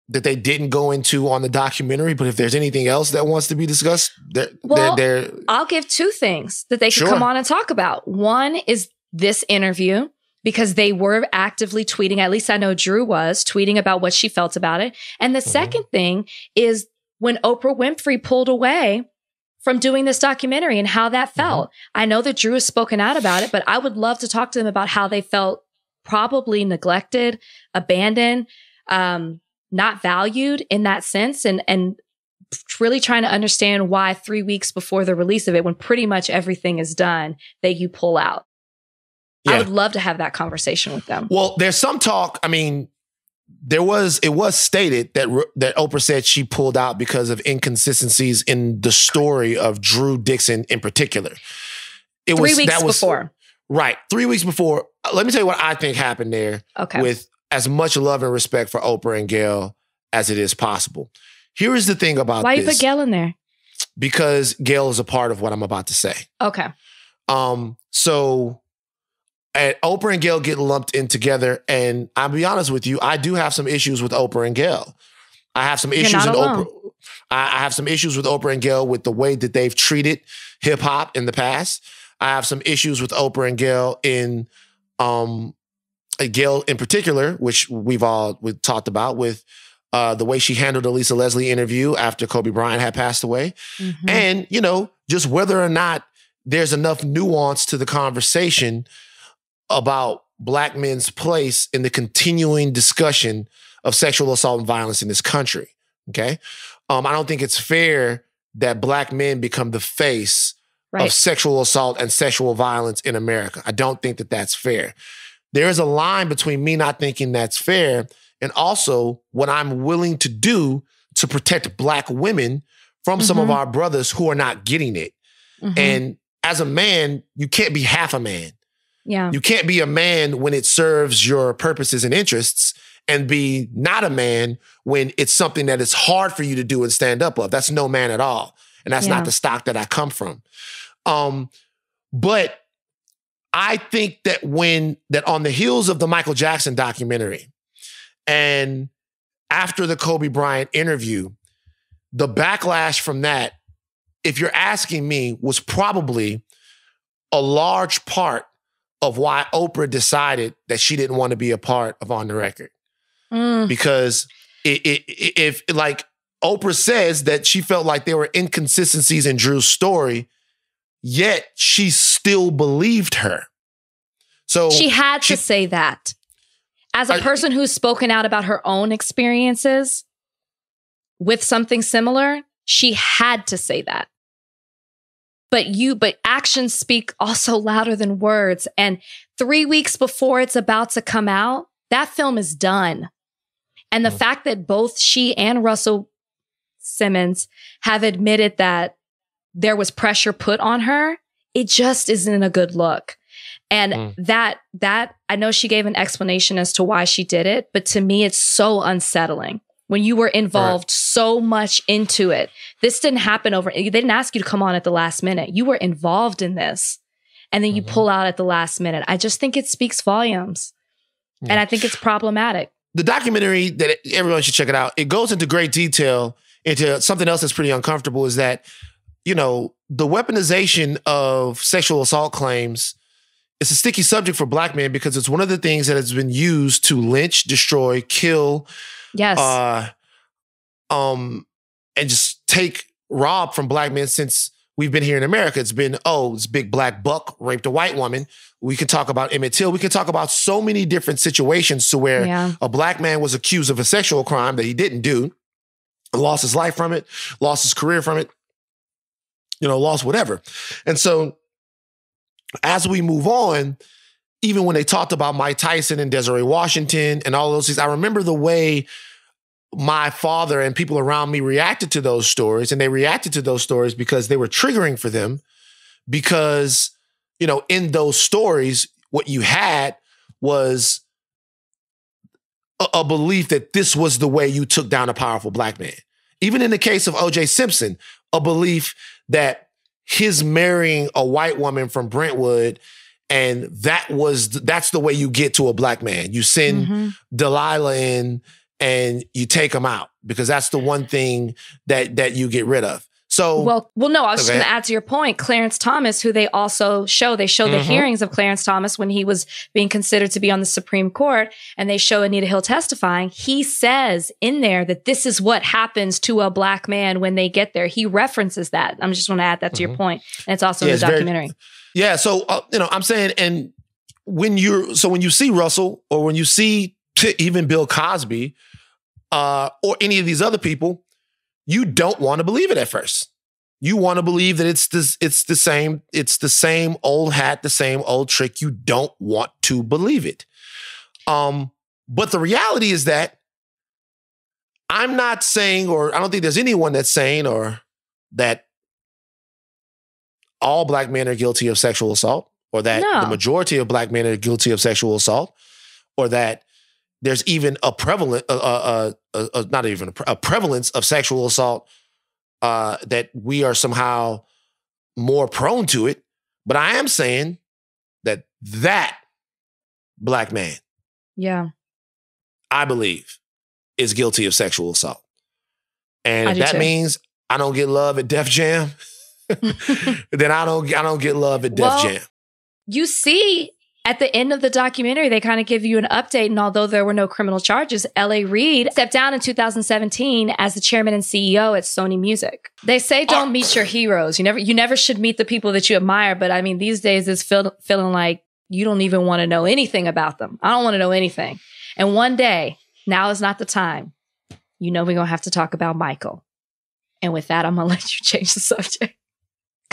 that they didn't go into on the documentary but if there's anything else that wants to be discussed they're, Well, they're, they're I'll give two things that they could Sure. come on and talk about. One is this interview because they were actively tweeting, at least I know Drew was tweeting about what she felt about it. And the Mhm. second thing is when Oprah Winfrey pulled away from doing this documentary and how that felt. I know that Drew has spoken out about it, but I would love to talk to them about how they felt probably neglected, abandoned, um, not valued in that sense, and and really trying to understand why three weeks before the release of it, when pretty much everything is done, that you pull out. I would love to have that conversation with them. Well, there's some talk. I mean, there was it was stated that that Oprah said she pulled out because of inconsistencies in the story of Drew Dixon in particular. It Three was weeks that was before. right three weeks before. Uh, Let me tell you what I think happened there Okay. with as much love and respect for Oprah and Gayle as it is possible. Here is the thing about Why you put Gayle in there? because Gayle is a part of what I'm about to say. Okay. Um, so and Oprah and Gayle get lumped in together, and I'll be honest with you, I do have some issues with Oprah and Gayle. I have some issues with alone. Oprah. I I have some issues with Oprah and Gayle with the way that they've treated hip hop in the past. I have some issues with Oprah and Gayle in um uh, Gayle in particular, which we've all we talked about with uh, the way she handled the Lisa Leslie interview after Kobe Bryant had passed away Mhm. and you know just whether or not there's enough nuance to the conversation about black men's place in the continuing discussion of sexual assault and violence in this country okay um, i don't think it's fair that black men become the face right. of sexual assault and sexual violence in america i don't think that that's fair there is a line between me not thinking that's fair and also what i'm willing to do to protect black women from some of Mhm. our brothers who are not getting it Mhm. and as a man, you can't be half a man. Yeah. You can't be a man when it serves your purposes and interests and be not a man when it's something that is hard for you to do and stand up of. That's no man at all. And that's Yeah. not the stock that I come from. Um, but I think that when that on the heels of the Michael Jackson documentary and after the Kobe Bryant interview, the backlash from that, if you're asking me, was probably a large part of why Oprah decided that she didn't want to be a part of On the Record. Mm. Because it, it, it- if, like, Oprah says that she felt like there were inconsistencies in Drew's story, yet she still believed her. So She had she- to say that. As a I- person who's spoken out about her own experiences with something similar, she had to say that. But you, but actions speak also louder than words. And three weeks before it's about to come out, that film is done. And the Mhm. fact that both she and Russell Simmons have admitted that there was pressure put on her, it just isn't a good look. And Mm. that that I know she gave an explanation as to why she did it, but to me it's so unsettling when you were involved so much into it. This didn't happen over they didn't ask you to come on at the last minute. You were involved in this. And then you Mhm. pull out at the last minute. I just think it speaks volumes. Yeah. And I think it's problematic. the documentary that everyone should check it out. It goes into great detail into something else that's pretty uncomfortable is that, you know, the weaponization of sexual assault claims it's a sticky subject for black men because it's one of the things that has been used to lynch, destroy, kill, Yes. uh, um, and just take rob from black men since we've been here in America. It's been, oh, this big black buck raped a white woman. We can talk about Emmett Till. We can talk about so many different situations to where yeah. a black man was accused of a sexual crime that he didn't do, lost his life from it, lost his career from it, you know, lost whatever. And so as we move on, even when they talked about Mike Tyson and Desiree Washington and all those things, I remember the way my father and people around me reacted to those stories. And they reacted to those stories because they were triggering for them. Because, you know, in those stories, what you had was a, a belief that this was the way you took down a powerful black man. Even in the case of OJ Simpson, a belief that his marrying a white woman from Brentwood and that was that's the way you get to a black man. You send Mhm. Delilah in and you take him out because that's the one thing that that you get rid of. So Well, well, no, I was just going to add to your point. Clarence Thomas, who they also show, they show the Mhm. hearings of Clarence Thomas when he was being considered to be on the Supreme Court, and they show Anita Hill testifying. He says in there that this is what happens to a black man when they get there. He references that. I'm just want to add that to your Mhm. point, and it's also Yeah, in the very- documentary. Yeah, so uh, you know, I'm saying, and when you're so when you see Russell or when you see t- even Bill Cosby uh, or any of these other people, you don't want to believe it at first. You want to believe that it's this, it's the same, it's the same old hat, the same old trick. You don't want to believe it. Um, but the reality is that I'm not saying, or I don't think there's anyone that's saying, or that all black men are guilty of sexual assault, or that No. the majority of black men are guilty of sexual assault, or that there's even a prevalent, uh, uh, uh, uh, not even a, pre- a prevalence of sexual assault uh, that we are somehow more prone to it. But I am saying that that black man, Yeah, I believe, is guilty of sexual assault. And if that too. means I don't get love at Def Jam, then I don't I don't get love at Def Well, Jam. you see. At the end of the documentary, they kind of give you an update. And although there were no criminal charges, L.A. Reid stepped down in 2017 as the chairman and CEO at Sony Music. They say oh. don't Oh. meet your heroes. You never, you never should meet the people that you admire. But I mean, these days it's feel, feeling like you don't even want to know anything about them. I don't want to know anything. And one day, now is not the time. You know, we're going to have to talk about Michael. And with that, I'm going to let you change the subject.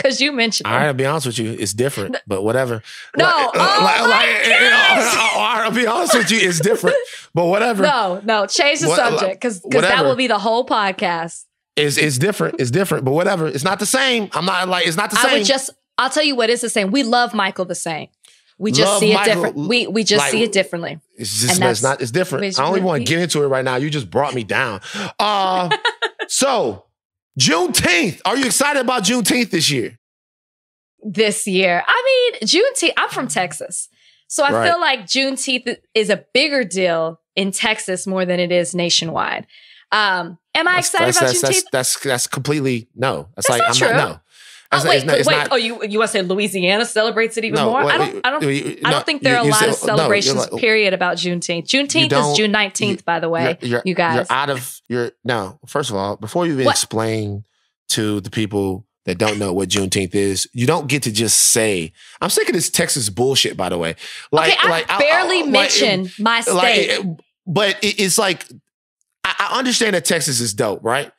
Because you mentioned All right, I'll be honest with you, it's different, but whatever. No, Like- oh like- my like, you know, gosh. I'll be honest with you, it's different, but whatever. No, no, change the What- subject because that will be the whole podcast. It's it's different. It's different, but whatever. It's not the same. I'm not like it's not the same. I would just, I'll tell you what is the same. We love Michael the same. We just Love see it Michael, different. We we just like- see it differently. It's just And it's not. It's different. I don't even want to get into it right now. You just brought me down. Uh, so Juneteenth. Are you excited about Juneteenth this year? This year, I mean, Juneteenth. I'm from Texas, so I Right. feel like Juneteenth is a bigger deal in Texas more than it is nationwide. Um, am I That's- excited that's, about that's, Juneteenth? that's, that's that's completely no. That's, like not I'm true. not no. Oh wait, not- wait. not- oh, you you want to say Louisiana celebrates it even no, more? wait, I don't. I don't. you- I don't think there are you- a lot said- of oh, no, celebrations. like- period about Juneteenth. Juneteenth is June nineteenth, by the way. You're, you're- you guys. you're out of your no. First of all, before you even What? explain to the people that don't know what Juneteenth is, you don't get to just say. I'm sick of this Texas bullshit. By the way, like, okay, I barely I- like, mentioned my state. like, but it- it's like I, I understand that Texas is dope, right?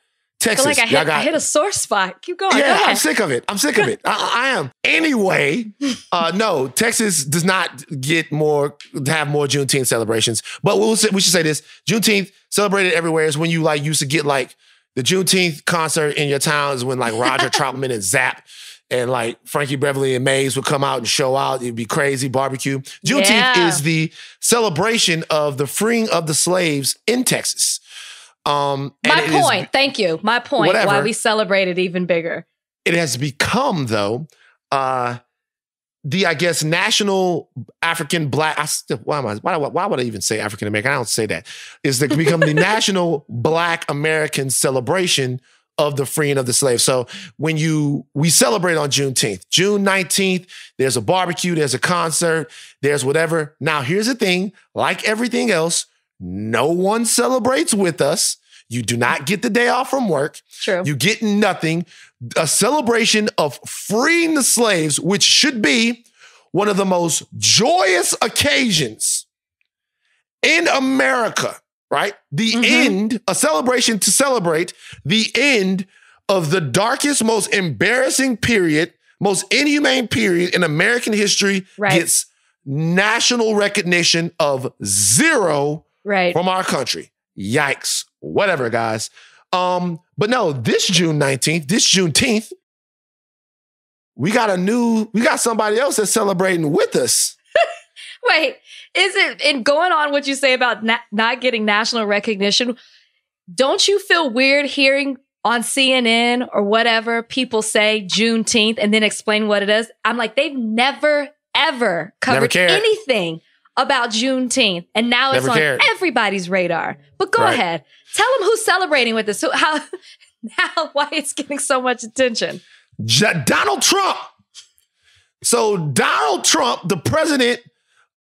I Texas, like I hit, got I hit a sore spot. Keep going. Go yeah, I'm sick of it. I'm sick of it. I, I am. Anyway, uh, no, Texas does not get more have more Juneteenth celebrations. But we'll say, we should say this: Juneteenth celebrated everywhere is when you like used to get like the Juneteenth concert in your town is when like Roger Troutman and Zapp and like Frankie Beverly and Maze would come out and show out. It'd be crazy barbecue. Juneteenth Yeah. is the celebration of the freeing of the slaves in Texas. Um, My it is- point. Thank you. My point. Why we celebrate it even bigger. it has become though uh the I guess national African black. I still, why am I? Why, why would I even say African American? I don't say that. Is to become the national Black American celebration of the freeing of the slaves. So when you we celebrate on Juneteenth, June nineteenth, there's a barbecue, there's a concert, there's whatever. Now here's the thing: like everything else, no one celebrates with us. You do not get the day off from work. True. You get nothing. A celebration of freeing the slaves, which should be one of the most joyous occasions in America, right? The Mhm. end, a celebration to celebrate the end of the darkest, most embarrassing period, most inhumane period in American history Right. gets national recognition of zero right. from our country. Yikes. Whatever, guys. Um, but no, this June 19th, this Juneteenth, we got a new, we got somebody else that's celebrating with us. Wait, is it in going on what you say about na- not getting national recognition? Don't you feel weird hearing on CNN or whatever people say Juneteenth and then explain what it is? I'm like, they've never, ever covered cared. anything about Juneteenth. And now it's Never on cared. everybody's radar. But go Right. ahead. Tell them who's celebrating with this. So how now why it's getting so much attention. J- Donald Trump. So Donald Trump, the president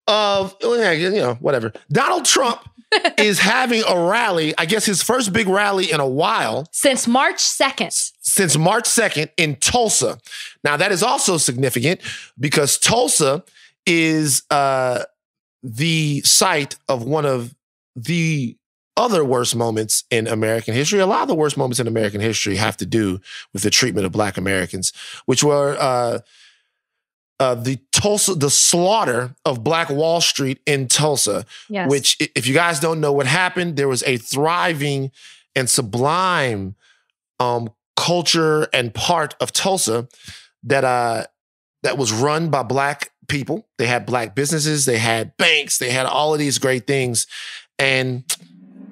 of, you know, whatever. Donald Trump is having a rally, I guess his first big rally in a while. Since March 2nd. since March 2nd in Tulsa. Now, that is also significant because Tulsa is uh, the site of one of the other worst moments in American history. A lot of the worst moments in American history have to do with the treatment of Black Americans, which were uh, uh, the Tulsa, the slaughter of Black Wall Street in Tulsa Yes. which if you guys don't know what happened, there was a thriving and sublime um, culture and part of Tulsa that uh, that was run by black people. They had black businesses, they had banks, they had all of these great things. And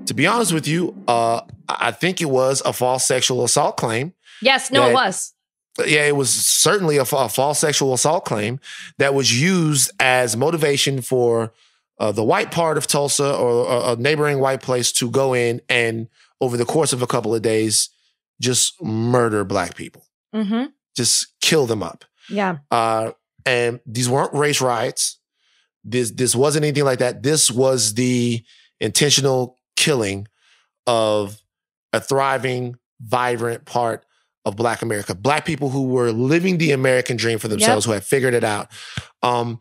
to be honest with you, uh, I think it was a false sexual assault claim yes, no, that- it was. yeah, it was certainly a, a false sexual assault claim that was used as motivation for uh, the white part of Tulsa or a, a neighboring white place to go in and, over the course of a couple of days, just murder black people, Mm-hmm. just kill them up. Yeah. Uh, and these weren't race riots. This this wasn't anything like that. This was the intentional killing of a thriving, vibrant part of Black America. Black people who were living the American dream for themselves, who had figured it out. Um,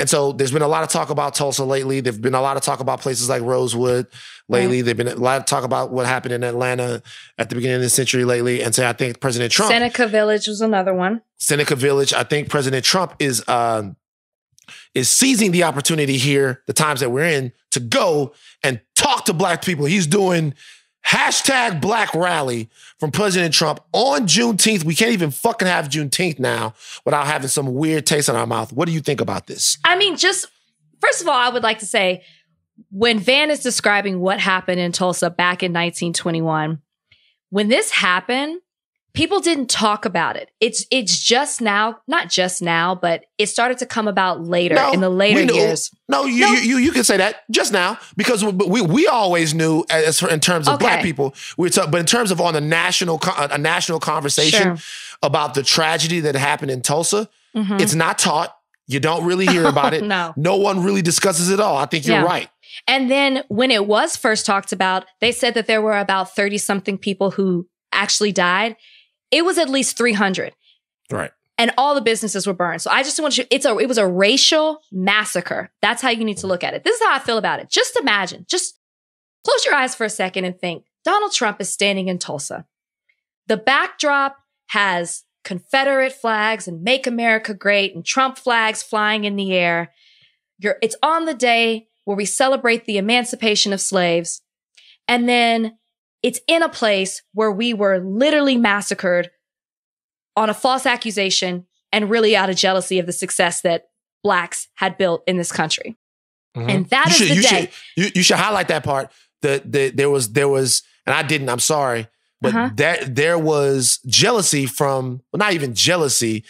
and so there's been a lot of talk about Tulsa lately. There's been a lot of talk about places like Rosewood lately. There've been a lot of talk about what happened in Atlanta at the beginning of the century lately. And so I think President Trump Seneca Village was another one. Seneca Village. I think President Trump is um, is seizing the opportunity here, the times that we're in, to go and talk to black people. He's doing hashtag Black Rally from President Trump on Juneteenth. We can't even fucking have Juneteenth now without having some weird taste in our mouth. What do you think about this? I mean, just first of all, I would like to say when Van is describing what happened in Tulsa back in 1921, when this happened, people didn't talk about it. It's it's just now, not just now, but it started to come about later No, in the later years. No, you, No. You, you you can say that just now because we we, always knew as in terms of black people. We talk, but in terms of on a national a national conversation Sure. about the tragedy that happened in Tulsa, Mhm. it's not taught. You don't really hear about it. No. No one really discusses it all. I think you're Yeah. right. And then when it was first talked about, they said that there were about 30 something people who actually died. It was at least 300. Right. And all the businesses were burned. So I just want you, it's a, it was a racial massacre. That's how you need to look at it. This is how I feel about it. Just imagine, just close your eyes for a second and think Donald Trump is standing in Tulsa. The backdrop has Confederate flags and Make America Great and Trump flags flying in the air. You're, it's on the day where we celebrate the emancipation of slaves. And then it's in a place where we were literally massacred on a false accusation and really out of jealousy of the success that blacks had built in this country. Mm-hmm. And that you is should, the you day. Should, you, you should highlight that part. The, the there was there was and I didn't. I'm sorry, but uh-huh. that there was jealousy from well, not even jealousy.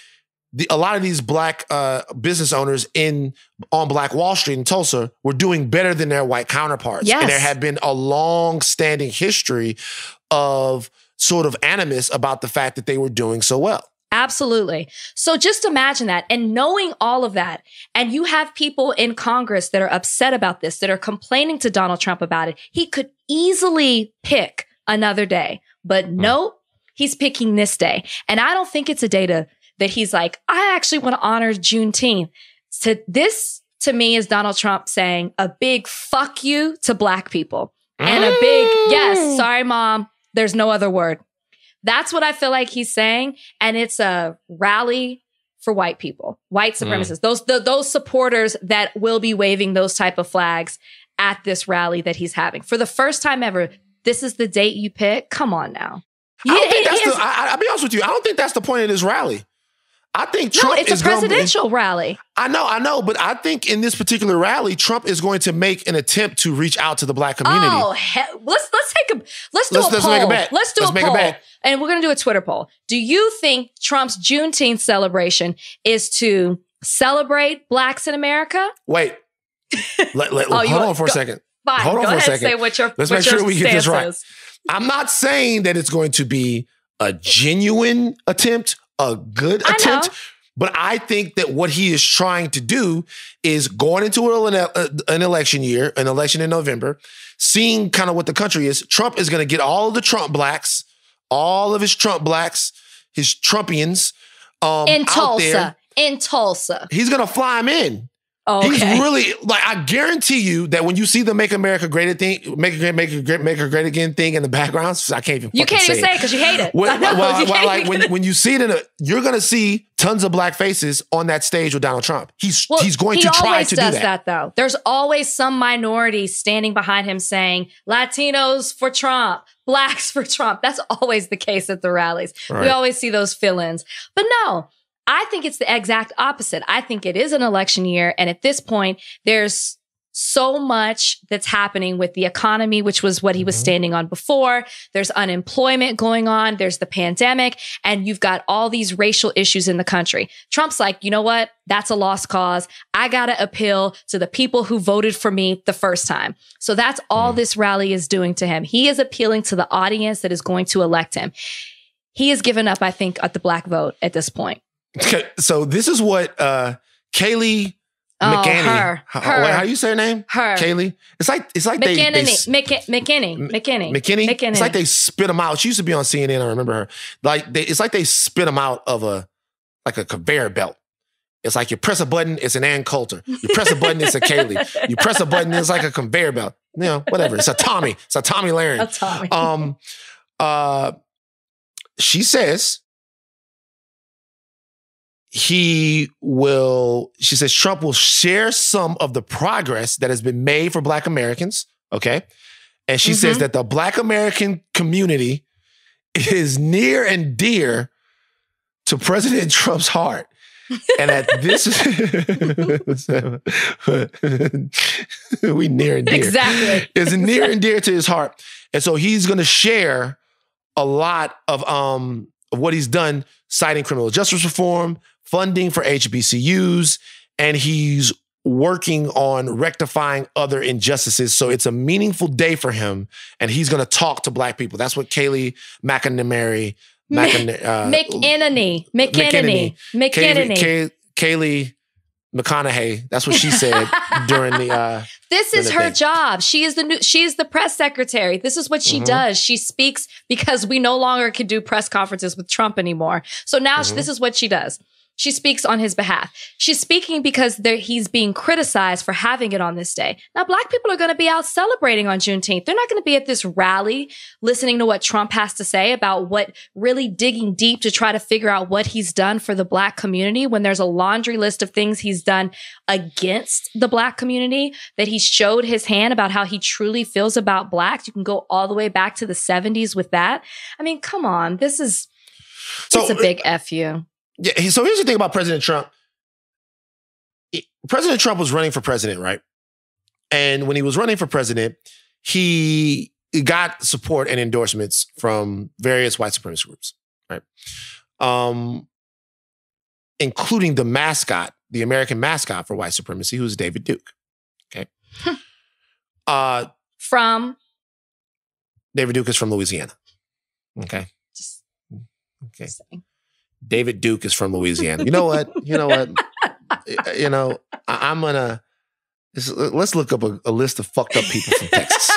The, a lot of these black uh, business owners in on Black Wall Street in Tulsa were doing better than their white counterparts, yes. and there had been a long-standing history of sort of animus about the fact that they were doing so well. Absolutely. So just imagine that and knowing all of that. And you have people in Congress that are upset about this, that are complaining to Donald Trump about it. He could easily pick another day, but mm. no, he's picking this day. And I don't think it's a day to, that he's like, I actually want to honor Juneteenth. So this to me is Donald Trump saying a big fuck you to black people and a big, yes, mm. sorry, mom. There's no other word. That's what I feel like he's saying. And it's a rally for white people, white mm. supremacists, mm. those, the, those supporters that will be waving those type of flags at this rally that he's having. For the first time ever, this is the date you pick. Come on now. I don't think that's the, I, will be honest with you. I don't think that's the point of this rally. I think Trump no, it's a presidential gonna, rally. I know, I know, but I think in this particular rally, Trump is going to make an attempt to reach out to the black community. Oh, he- let's let's take a let's do let's, a let's poll. Make a bet. Let's do let's a make poll, a bet. and we're going to do a Twitter poll. Do you think Trump's Juneteenth celebration is to celebrate blacks in America? Wait, let, let, oh, hold on for go, a second. Fine, hold on go for a second. Say what your let's what make sure we get this right. Is. I'm not saying that it's going to be a genuine attempt, a good attempt but I think that what he is trying to do is going into an election year, an election in November, seeing kind of what the country is. Trump is going to get all of the Trump blacks, all of his Trump blacks, his Trumpians um, in Tulsa. In Tulsa. He's going to fly them in. Okay. He's really like I guarantee you that when you see the "Make America Great" Again" thing, "Make Make Make America Great Again" thing in the background, I can't even. You can't even say it because you hate it. Well, well, well like when, when you see it in a, you're gonna see tons of black faces on that stage with Donald Trump. He's well, he's going he to try to do that. that. Though there's always some minority standing behind him saying Latinos for Trump, blacks for Trump. That's always the case at the rallies. Right. We always see those fill-ins, but no I think it's the exact opposite. I think it is an election year. And at this point, there's so much that's happening with the economy, which was what he was mm-hmm. standing on before. There's unemployment going on. There's the pandemic and you've got all these racial issues in the country. Trump's like, you know what? That's a lost cause. I got to appeal to the people who voted for me the first time. So that's all mm. this rally is doing to him. He is appealing to the audience that is going to elect him. He has given up, I think, at the black vote at this point. So this is what uh Kayleigh Oh, McEnany. Her, how, her. how you say her name? Her. Kayleigh. It's like it's like McKinney. they, they McKinney. McKinney. McKinney. McKinney. It's like they spit them out. She used to be on CNN. I remember her. Like they, it's like they spit them out of a like a conveyor belt. It's like you press a button, it's an Ann Coulter. You press a button, it's a Kayleigh. You press a button, it's like a conveyor belt. You know, whatever. It's a Tomi. It's a Tomi Lahren. A Tomi. Um, uh, she says he will, she says, Trump will share some of the progress that has been made for Black Americans. Okay. And she mm-hmm. says that the Black American community is near and dear to President Trump's heart. And at this, we near and dear. Exactly. Is near and dear to his heart. And so he's going to share a lot of um of what he's done, citing criminal justice reform, funding for HBCUs, and he's working on rectifying other injustices. So it's a meaningful day for him, and he's going to talk to Black people. That's what Kayleigh McEnany, McEnany, uh, McEnany, McEnany, Kayleigh McConaughey. That's what she said during the. Uh, this is her thing. job. She is the new. She is the press secretary. This is what she mm-hmm. does. She speaks because we no longer can do press conferences with Trump anymore. So now mm-hmm. this is what she does. She speaks on his behalf. She's speaking because he's being criticized for having it on this day. Now, black people are going to be out celebrating on Juneteenth. They're not going to be at this rally listening to what Trump has to say about what really digging deep to try to figure out what he's done for the black community when there's a laundry list of things he's done against the black community that he showed his hand about how he truly feels about blacks. You can go all the way back to the 70s with that. I mean, come on. This is so, it's a uh, big F you. Yeah. So here's the thing about President Trump. President Trump was running for president, right? And when he was running for president, he got support and endorsements from various white supremacist groups, right? Um, including the mascot, the American mascot for white supremacy, who's David Duke. Okay. uh, from David Duke is from Louisiana. Okay. Just okay. Saying. David Duke is from Louisiana. You know what? You know what? Uh, you know, I, am gonna uh, let's look up a, a, list of fucked up people from Texas.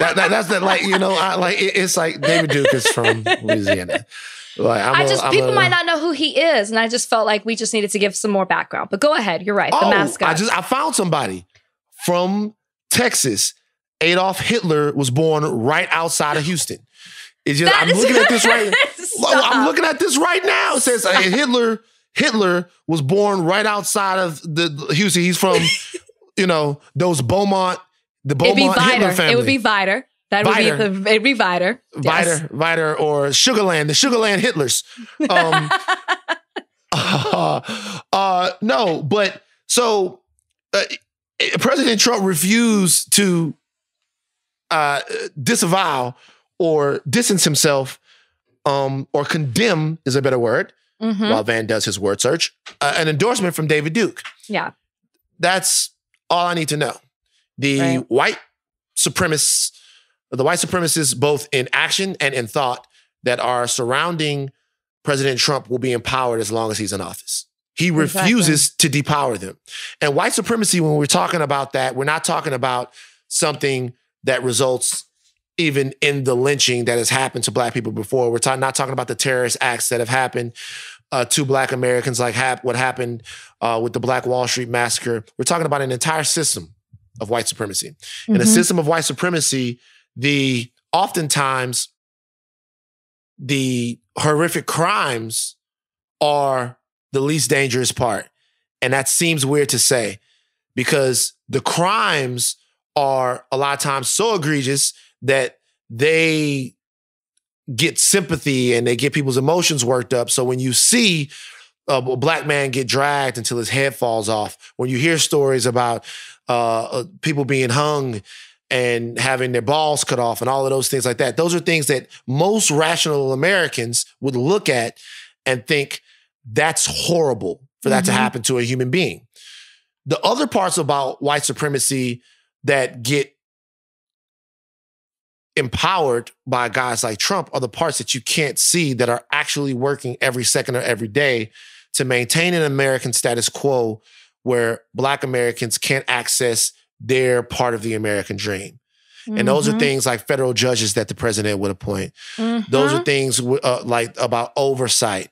that, that, that's that like you know I, like it, it's like David Duke is from Louisiana. Like, i just a, people a, might not know who he is, and I just felt like we just needed to give some more background. But go ahead, you're right. The oh, mascot. I just I found somebody from Texas. Adolf Hitler was born right outside of Houston. It's just that I'm looking at this right. I'm looking at this right now. It says uh, Hitler. Hitler was born right outside of the Houston. He's from, you know, those Beaumont, the Beaumont Hitler family. It would be Vidor. That would Vidor. be the, it'd be Vidor. Vidor, yes. Vidor, or Sugarland, the Sugarland Hitlers. Um, uh, uh, no, but so uh, President Trump refused to uh, disavow or distance himself um, or condemn is a better word mm-hmm. while Van does his word search, uh, an endorsement from David Duke. Yeah. That's all I need to know. The right. white supremacists, the white supremacists, both in action and in thought, that are surrounding President Trump will be empowered as long as he's in office. He refuses exactly. to depower them. And white supremacy, when we're talking about that, we're not talking about something that results even in the lynching that has happened to black people before. We're ta- not talking about the terrorist acts that have happened uh, to black Americans, like hap- what happened uh, with the Black Wall Street massacre. We're talking about an entire system of white supremacy. Mm-hmm. In a system of white supremacy, the oftentimes the horrific crimes are the least dangerous part. And that seems weird to say because the crimes are a lot of times so egregious that they get sympathy and they get people's emotions worked up. So when you see a black man get dragged until his head falls off, when you hear stories about uh, uh, people being hung and having their balls cut off and all of those things like that, those are things that most rational Americans would look at and think that's horrible for that mm-hmm. to happen to a human being. The other parts about white supremacy that get empowered by guys like Trump are the parts that you can't see that are actually working every second or every day to maintain an American status quo where Black Americans can't access their part of the American dream. Mm-hmm. And those are mm-hmm. things like federal judges that the president would appoint. Mm-hmm. Those are things uh, like about oversight.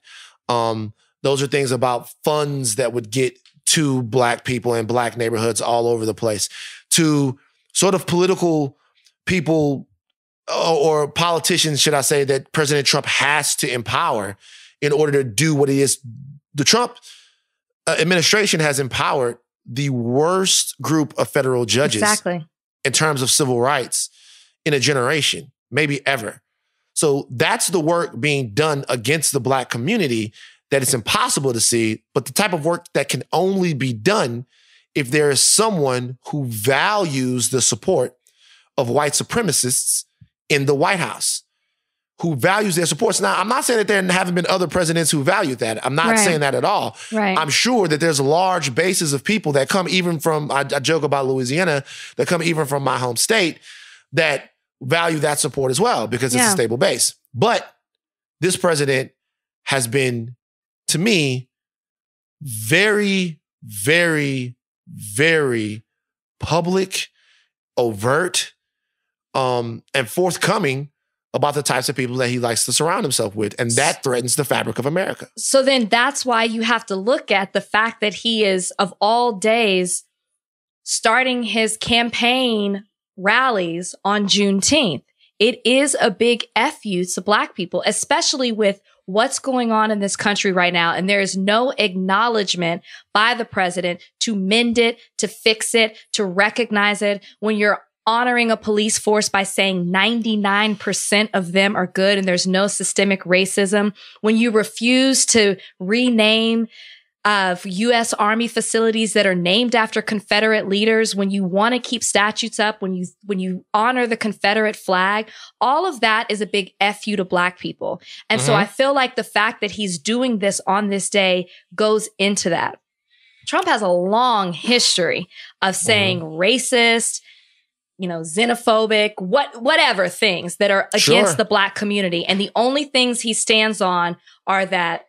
Um, those are things about funds that would get to Black people in Black neighborhoods all over the place, to sort of political people or politicians, should I say, that President Trump has to empower in order to do what he is. The Trump uh, administration has empowered the worst group of federal judges exactly. in terms of civil rights in a generation, maybe ever. So that's the work being done against the black community that it's impossible to see, but the type of work that can only be done if there is someone who values the support of white supremacists in the White House who values their supports. Now, I'm not saying that there haven't been other presidents who valued that. I'm not right. saying that at all. Right. I'm sure that there's large bases of people that come even from, I, I joke about Louisiana, that come even from my home state that value that support as well because it's yeah. a stable base. But this president has been, to me, very, very, very public, overt, um, and forthcoming about the types of people that he likes to surround himself with. And that threatens the fabric of America. So then that's why you have to look at the fact that he is, of all days, starting his campaign rallies on Juneteenth. It is a big FU to Black people, especially with what's going on in this country right now. And there is no acknowledgement by the president to mend it, to fix it, to recognize it. When you're honoring a police force by saying 99% of them are good and there's no systemic racism, when you refuse to rename of U.S. Army facilities that are named after Confederate leaders, when you want to keep statutes up, when you when you honor the Confederate flag, all of that is a big fu to Black people. And mm-hmm. so I feel like the fact that he's doing this on this day goes into that. Trump has a long history of saying mm-hmm. racist, you know, xenophobic, what whatever things that are against sure. the Black community, and the only things he stands on are that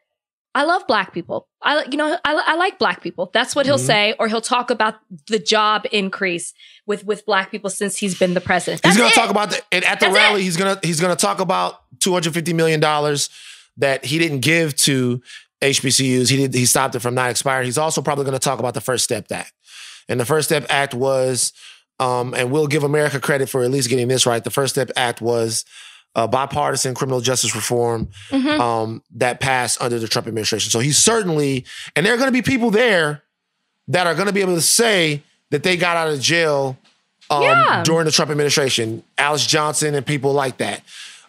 I love black people. I, you know, I, I like black people. That's what he'll mm-hmm. say, or he'll talk about the job increase with with black people since he's been the president. That's he's going to talk about the, and at the That's rally. It. He's gonna he's gonna talk about two hundred fifty million dollars that he didn't give to HBCUs. He did he stopped it from not expiring. He's also probably going to talk about the First Step Act, and the First Step Act was, um, and we'll give America credit for at least getting this right. The First Step Act was uh, bipartisan criminal justice reform mm-hmm. um, that passed under the Trump administration. So he's certainly, and there are going to be people there that are going to be able to say that they got out of jail um, yeah. during the Trump administration, Alice Johnson and people like that.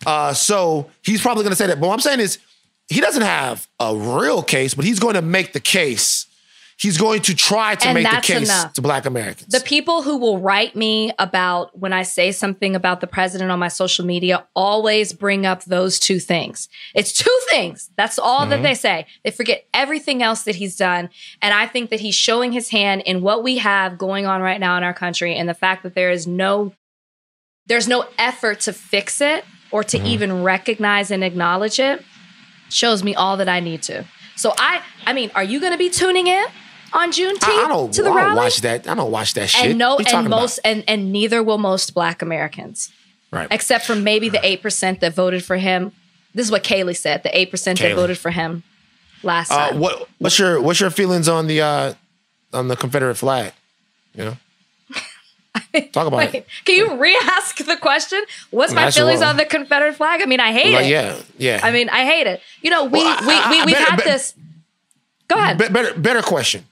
Uh, so he's probably going to say that. But what I'm saying is, he doesn't have a real case, but he's going to make the case he's going to try to and make the case enough. to black Americans. The people who will write me about when I say something about the president on my social media always bring up those two things. It's two things. That's all mm-hmm. that they say. They forget everything else that he's done. And I think that he's showing his hand in what we have going on right now in our country and the fact that there is no there's no effort to fix it or to mm-hmm. even recognize and acknowledge it shows me all that I need to. So I I mean, are you going to be tuning in? On Juneteenth I, I don't, to the I don't rally? watch that. I don't watch that shit. And no, and most, about? and and neither will most Black Americans, right? Except for maybe the eight percent that voted for him. This is what Kayleigh said. The eight percent that voted for him last uh, time. What what's your what's your feelings on the uh on the Confederate flag? You know. Talk about Wait, it. Can you re-ask the question? What's my feelings on the Confederate flag? I mean, I hate like, it. Yeah, yeah. I mean, I hate it. You know, we well, I, we, we, we have had this. Go ahead. Better better question.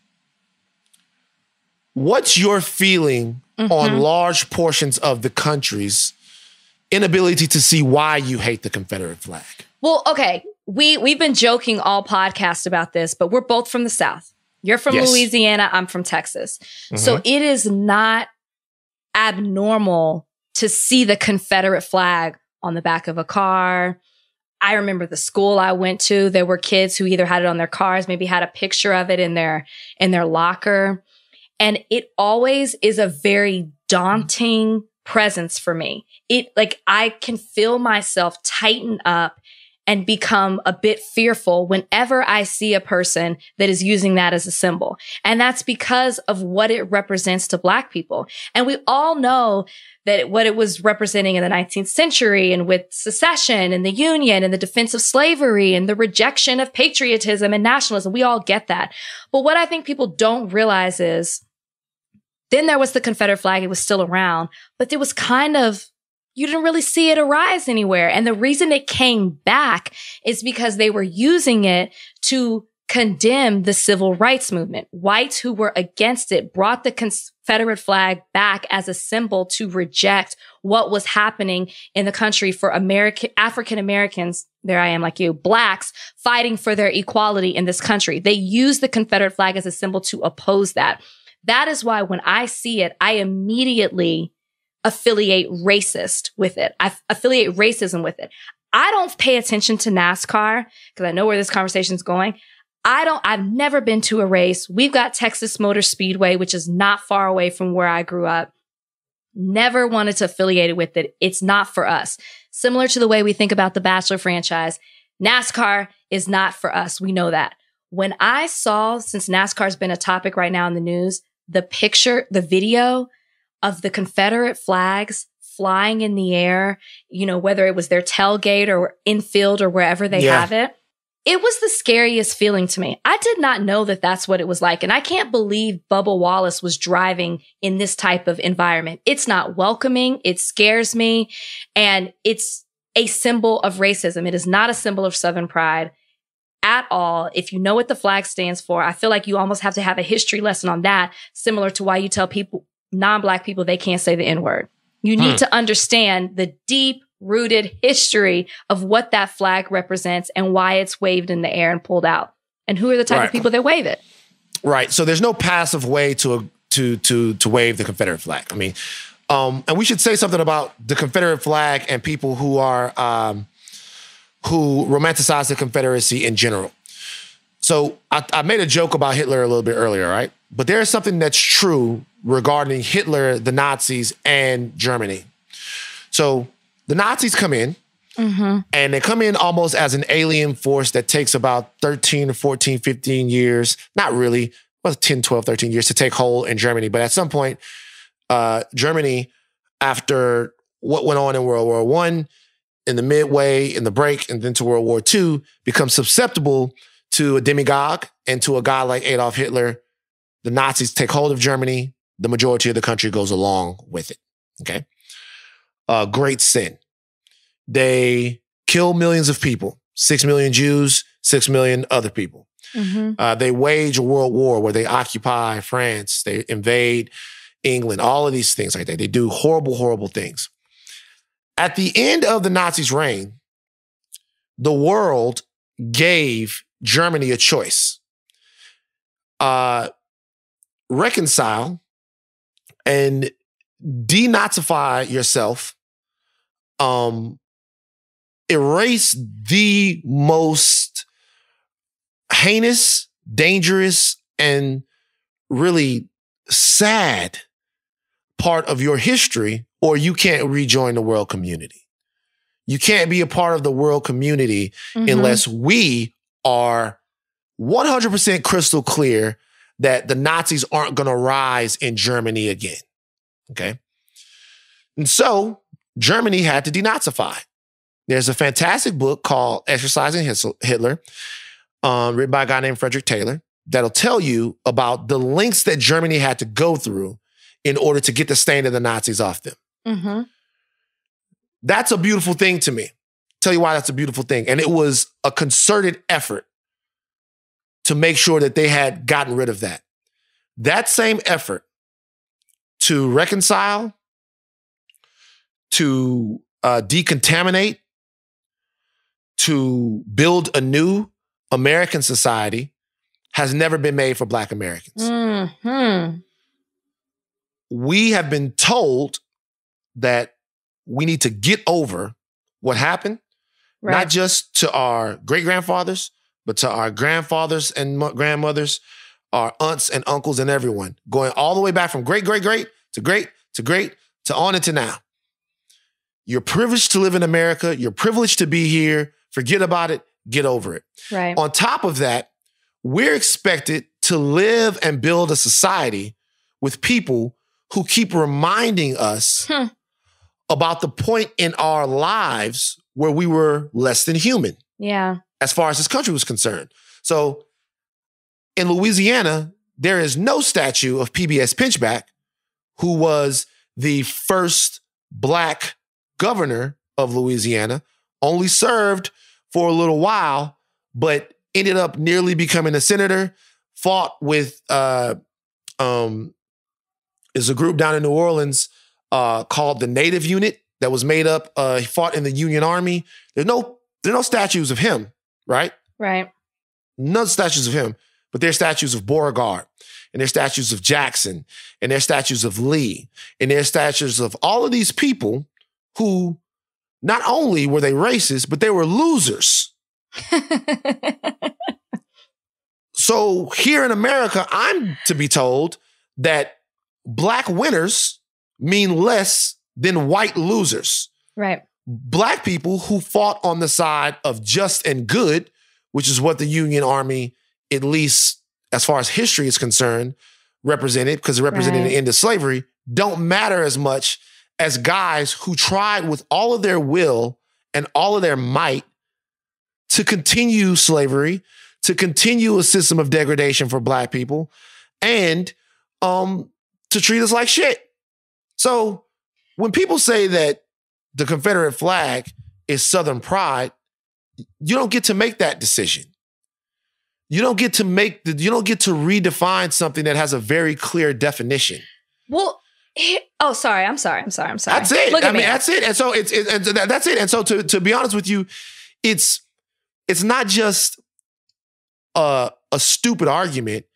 What's your feeling mm-hmm. on large portions of the country's inability to see why you hate the Confederate flag? Well, okay. We we've been joking all podcast about this, but we're both from the South. You're from yes. Louisiana, I'm from Texas. Mm-hmm. So it is not abnormal to see the Confederate flag on the back of a car. I remember the school I went to, there were kids who either had it on their cars, maybe had a picture of it in their in their locker. And it always is a very daunting presence for me. It like I can feel myself tighten up and become a bit fearful whenever I see a person that is using that as a symbol. And that's because of what it represents to Black people. And we all know that what it was representing in the 19th century and with secession and the Union and the defense of slavery and the rejection of patriotism and nationalism. We all get that. But what I think people don't realize is then there was the Confederate flag. It was still around, but it was kind of, you didn't really see it arise anywhere. And the reason it came back is because they were using it to condemn the civil rights movement. Whites who were against it brought the Confederate flag back as a symbol to reject what was happening in the country for American, African Americans. There I am like you, blacks fighting for their equality in this country. They used the Confederate flag as a symbol to oppose that. That is why when I see it, I immediately affiliate racist with it. I affiliate racism with it. I don't pay attention to NASCAR because I know where this conversation is going. I don't, I've never been to a race. We've got Texas Motor Speedway, which is not far away from where I grew up. Never wanted to affiliate it with it. It's not for us. Similar to the way we think about the Bachelor franchise, NASCAR is not for us. We know that. When I saw, since NASCAR's been a topic right now in the news, the picture, the video of the Confederate flags flying in the air, you know, whether it was their tailgate or infield or wherever they Yeah. have it. It was the scariest feeling to me. I did not know that that's what it was like. And I can't believe Bubba Wallace was driving in this type of environment. It's not welcoming. It scares me. And it's a symbol of racism. It is not a symbol of Southern pride at all. If you know what the flag stands for, I feel like you almost have to have a history lesson on that, similar to why you tell people, non black people, they can't say the N word. You need Hmm. to understand the deep rooted history of what that flag represents and why it's waved in the air and pulled out. And who are the type Right. of people that wave it? Right. So there's no passive way to to to to wave the Confederate flag. I mean, um, and we should say something about the Confederate flag and people who are um, who romanticized the Confederacy in general. So I, I made a joke about Hitler a little bit earlier, right? But there is something that's true regarding Hitler, the Nazis, and Germany. So the Nazis come in, and they come in almost as an alien force that takes about 13 14 15 years not really well 10 12 13 years to take hold in germany but at some point uh, germany after what went on in world war one in the midway in the break and then to world war ii becomes susceptible to a demagogue and to a guy like adolf hitler the nazis take hold of germany the majority of the country goes along with it okay uh, great sin they kill millions of people six million Jews, six million other people. Uh, they wage a world war where they occupy France, they invade England, all of these things like that. They do horrible, horrible things. At the end of the Nazis' reign, the world gave Germany a choice. Uh, reconcile and denazify yourself um erase the most heinous, dangerous, and really sad part of your history, or you can't rejoin the world community. You can't be a part of the world community Mhm. unless we are 100% crystal clear that the Nazis aren't going to rise in Germany again. Okay. And so Germany had to denazify. There's a fantastic book called Exorcising Hitler, um, written by a guy named Frederick Taylor, that'll tell you about the links that Germany had to go through in order to get the stain of the Nazis off them. Mhm. That's a beautiful thing to me. Tell you why that's a beautiful thing. And it was a concerted effort to make sure that they had gotten rid of that. That same effort to reconcile, to uh, decontaminate, to build a new American society has never been made for Black Americans Mhm. we have been told that we need to get over what happened, Right. not just to our great grandfathers, but to our grandfathers and mo- grandmothers, our aunts and uncles and everyone, going all the way back from great, great, great to great to great to on into now. You're privileged to live in America. You're privileged to be here. Forget about it. Get over it. right. On top of that, we're expected to live and build a society with people who keep reminding us Hmm. About the point in our lives where we were less than human Yeah. as far as this country was concerned. So in Louisiana, there is no statue of PBS Pinchback, who was the first black governor of Louisiana, only served for a little while, but ended up nearly becoming a senator, fought with uh um is a group down in New Orleans uh called the Native Unit that was made up, uh he fought in the Union Army. There's no there are no statues of him, right? Right. None statues of him, but there's statues of Beauregard, and there's statues of Jackson, and there's statues of Lee, and there's statues of all of these people who not only were they racist, but they were losers. So here in America, I'm to be told that black winners mean less than white losers. right. Black people who fought on the side of just and good, which is what the Union Army, at least as far as history is concerned, represented, because it represented Right. the end of slavery, don't matter as much as guys who tried with all of their will and all of their might to continue slavery, to continue a system of degradation for black people, and um, to treat us like shit. So when people say that the Confederate flag is Southern pride, you don't get to make that decision. You don't get to make the, you don't get to redefine something that has a very clear definition. Well, oh, sorry. I'm sorry. I'm sorry. I'm sorry. That's it. Look I mean, me. that's it. And so it's, it, that's it. And so to, to be honest with you, it's, it's not just a, a stupid argument,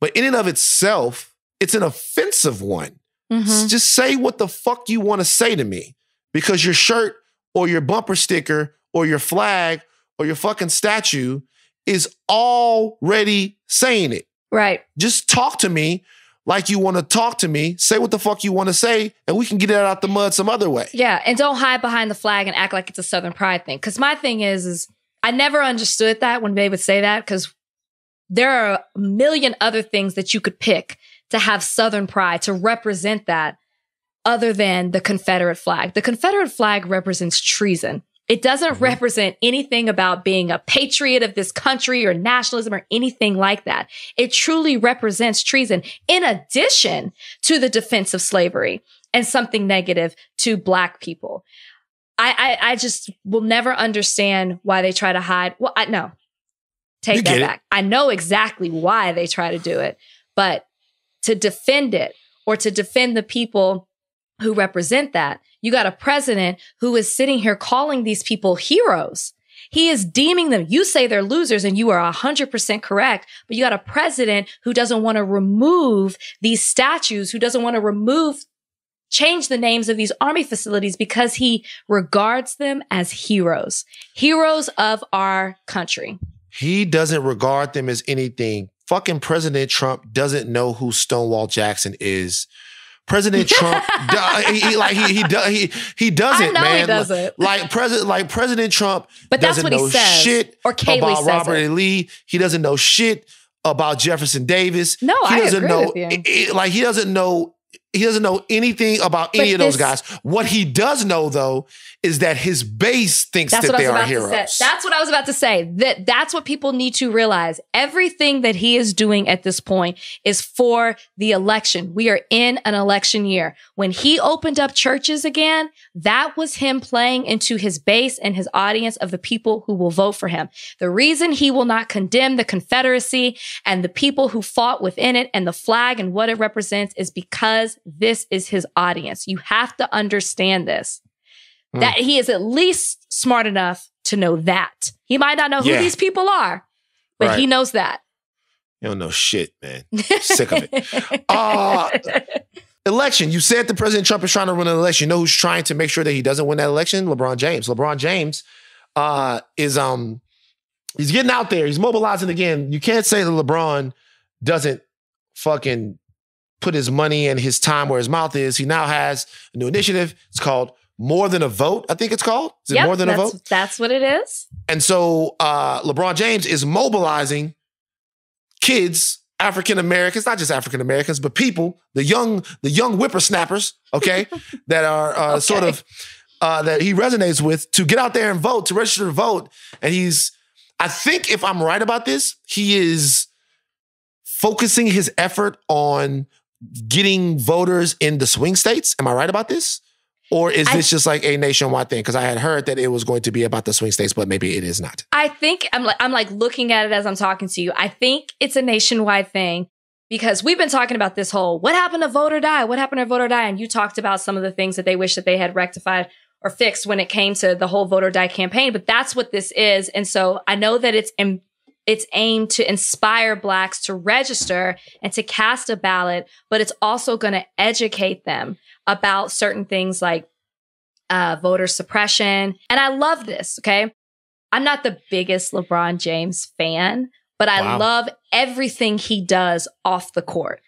but in and of itself, it's an offensive one. Mm-hmm. Just say what the fuck you want to say to me because your shirt or your bumper sticker or your flag or your fucking statue is already saying it. Right. Just talk to me like you want to talk to me. Say what the fuck you want to say, and we can get it out the mud some other way. Yeah, and don't hide behind the flag and act like it's a Southern pride thing. Because my thing is, is I never understood that when they would say that because there are a million other things that you could pick to have Southern pride to represent that, other than the Confederate flag. The Confederate flag represents treason. It doesn't mm-hmm. represent anything about being a patriot of this country or nationalism or anything like that. It truly represents treason in addition to the defense of slavery and something negative to black people. I, I, I just will never understand why they try to hide. Well, I no, take that back. It. I know exactly why they try to do it, but to defend it or to defend the people who represent that. You got a president who is sitting here calling these people heroes. He is deeming them. You say they're losers and you are 100% correct, but you got a president who doesn't want to remove these statues, who doesn't want to remove, change the names of these army facilities because he regards them as heroes, heroes of our country. He doesn't regard them as anything. Fucking President Trump doesn't know who Stonewall Jackson is. President Trump, uh, he, he, like he he he he doesn't man. He doesn't. Like, like president like President Trump, but that's what know he says. Shit or Kayleigh about Robert it. E. Lee. He doesn't know shit about Jefferson Davis. No, he I doesn't agree know. with you. like he doesn't know he doesn't know anything about any of those guys. What he does know, though, is that his base thinks that they are heroes. That's what I was about to say. That that's what people need to realize. Everything that he is doing at this point is for the election. We are in an election year. When he opened up churches again, that was him playing into his base and his audience of the people who will vote for him. The reason he will not condemn the Confederacy and the people who fought within it and the flag and what it represents is because this is his audience. You have to understand this. Mm. That he is at least smart enough to know that. He might not know who these people are, but right. he knows that. You don't know shit, man. Sick of it. Uh, election. You said the President Trump is trying to win an election. You know who's trying to make sure that he doesn't win that election? LeBron James. LeBron James uh, is um he's getting out there. He's mobilizing again. You can't say that LeBron doesn't fucking put his money and his time where his mouth is. He now has a new initiative. It's called More Than a Vote, I think it's called. Is yep, it More Than a Vote? That's what it is. And so uh, LeBron James is mobilizing kids, African Americans, not just African Americans, but people, the young, the young whippersnappers, okay, that are uh, okay. sort of uh, that he resonates with to get out there and vote, to register to vote. And he's, I think if I'm right about this, he is focusing his effort on getting voters in the swing states. Am I right about this? Or is this I, just like a nationwide thing? Because I had heard that it was going to be about the swing states, but maybe it is not. I think I'm like I'm like looking at it as I'm talking to you. I think it's a nationwide thing because we've been talking about this whole what happened to Vote or Die? What happened to Vote or Die? And you talked about some of the things that they wish that they had rectified or fixed when it came to the whole Vote or Die campaign. But that's what this is. And so I know that it's in, it's aimed to inspire blacks to register and to cast a ballot, but it's also going to educate them about certain things like uh, voter suppression. And I love this. Okay. I'm not the biggest LeBron James fan, but I wow. love everything he does off the court.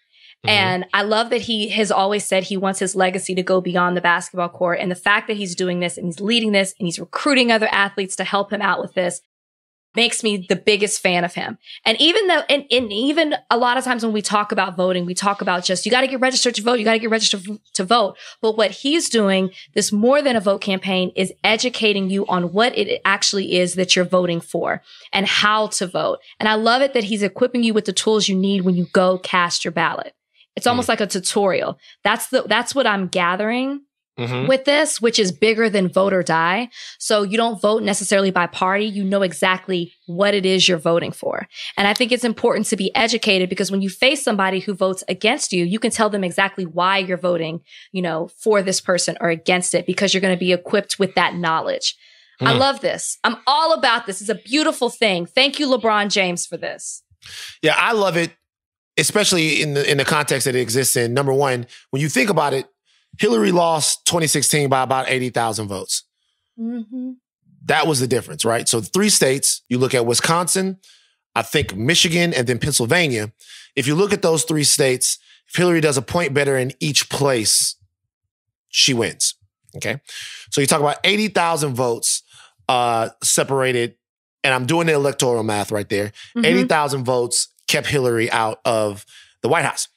Mm-hmm. And I love that he has always said he wants his legacy to go beyond the basketball court. And the fact that he's doing this and he's leading this and he's recruiting other athletes to help him out with this makes me the biggest fan of him. And even though, and, and even a lot of times when we talk about voting, we talk about just, you got to get registered to vote. You got to get registered to vote. But what he's doing, this more than a vote campaign is educating you on what it actually is that you're voting for and how to vote. And I love it that he's equipping you with the tools you need when you go cast your ballot. It's almost mm. like a tutorial. That's the, that's what I'm gathering Mm-hmm. with this, which is bigger than vote or die. So you don't vote necessarily by party. You know exactly what it is you're voting for. And I think it's important to be educated because when you face somebody who votes against you, you can tell them exactly why you're voting, you know, for this person or against it because you're going to be equipped with that knowledge. Mm. I love this. I'm all about this. It's a beautiful thing. Thank you, LeBron James, for this. Yeah, I love it, especially in the in the context that it exists in. Number one, when you think about it, Hillary lost 2016 by about 80,000 votes. Mm-hmm. That was the difference, right? So three states, you look at Wisconsin, I think Michigan, and then Pennsylvania. If you look at those three states, if Hillary does a point better in each place, she wins. Okay. So you talk about 80,000 votes uh, separated, and I'm doing the electoral math right there. Mm-hmm. 80,000 votes kept Hillary out of the White House.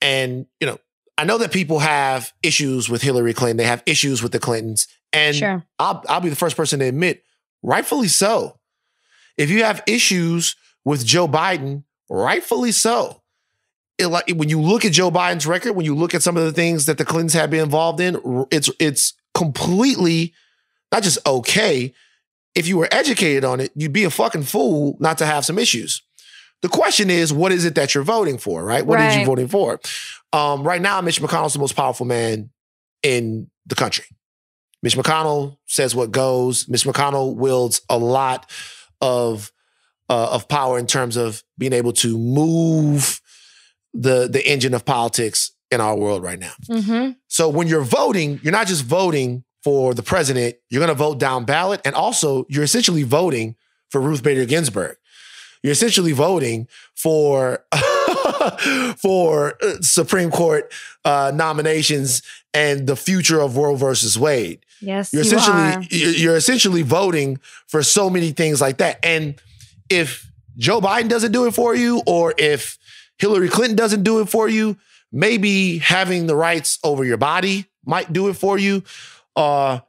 And, you know, I know that people have issues with Hillary Clinton. They have issues with the Clintons. And sure. I'll, I'll be the first person to admit, rightfully so. If you have issues with Joe Biden, rightfully so. It, like when you look at Joe Biden's record, when you look at some of the things that the Clintons have been involved in, it's it's completely not just okay. If you were educated on it, you'd be a fucking fool not to have some issues. The question is, what is it that you're voting for, right? What right. are you voting for? Um, right now, Mitch McConnell's the most powerful man in the country. Mitch McConnell says what goes. Mitch McConnell wields a lot of uh, of power in terms of being able to move the the engine of politics in our world right now. Mm-hmm. So when you're voting, you're not just voting for the president. You're going to vote down ballot, and also you're essentially voting for Ruth Bader Ginsburg you're essentially voting for for uh, Supreme Court uh, nominations and the future of Roe versus Wade. Yes, you're you essentially you're essentially voting for so many things like that. And if Joe Biden doesn't do it for you, or if Hillary Clinton doesn't do it for you, maybe having the rights over your body might do it for you. Uh,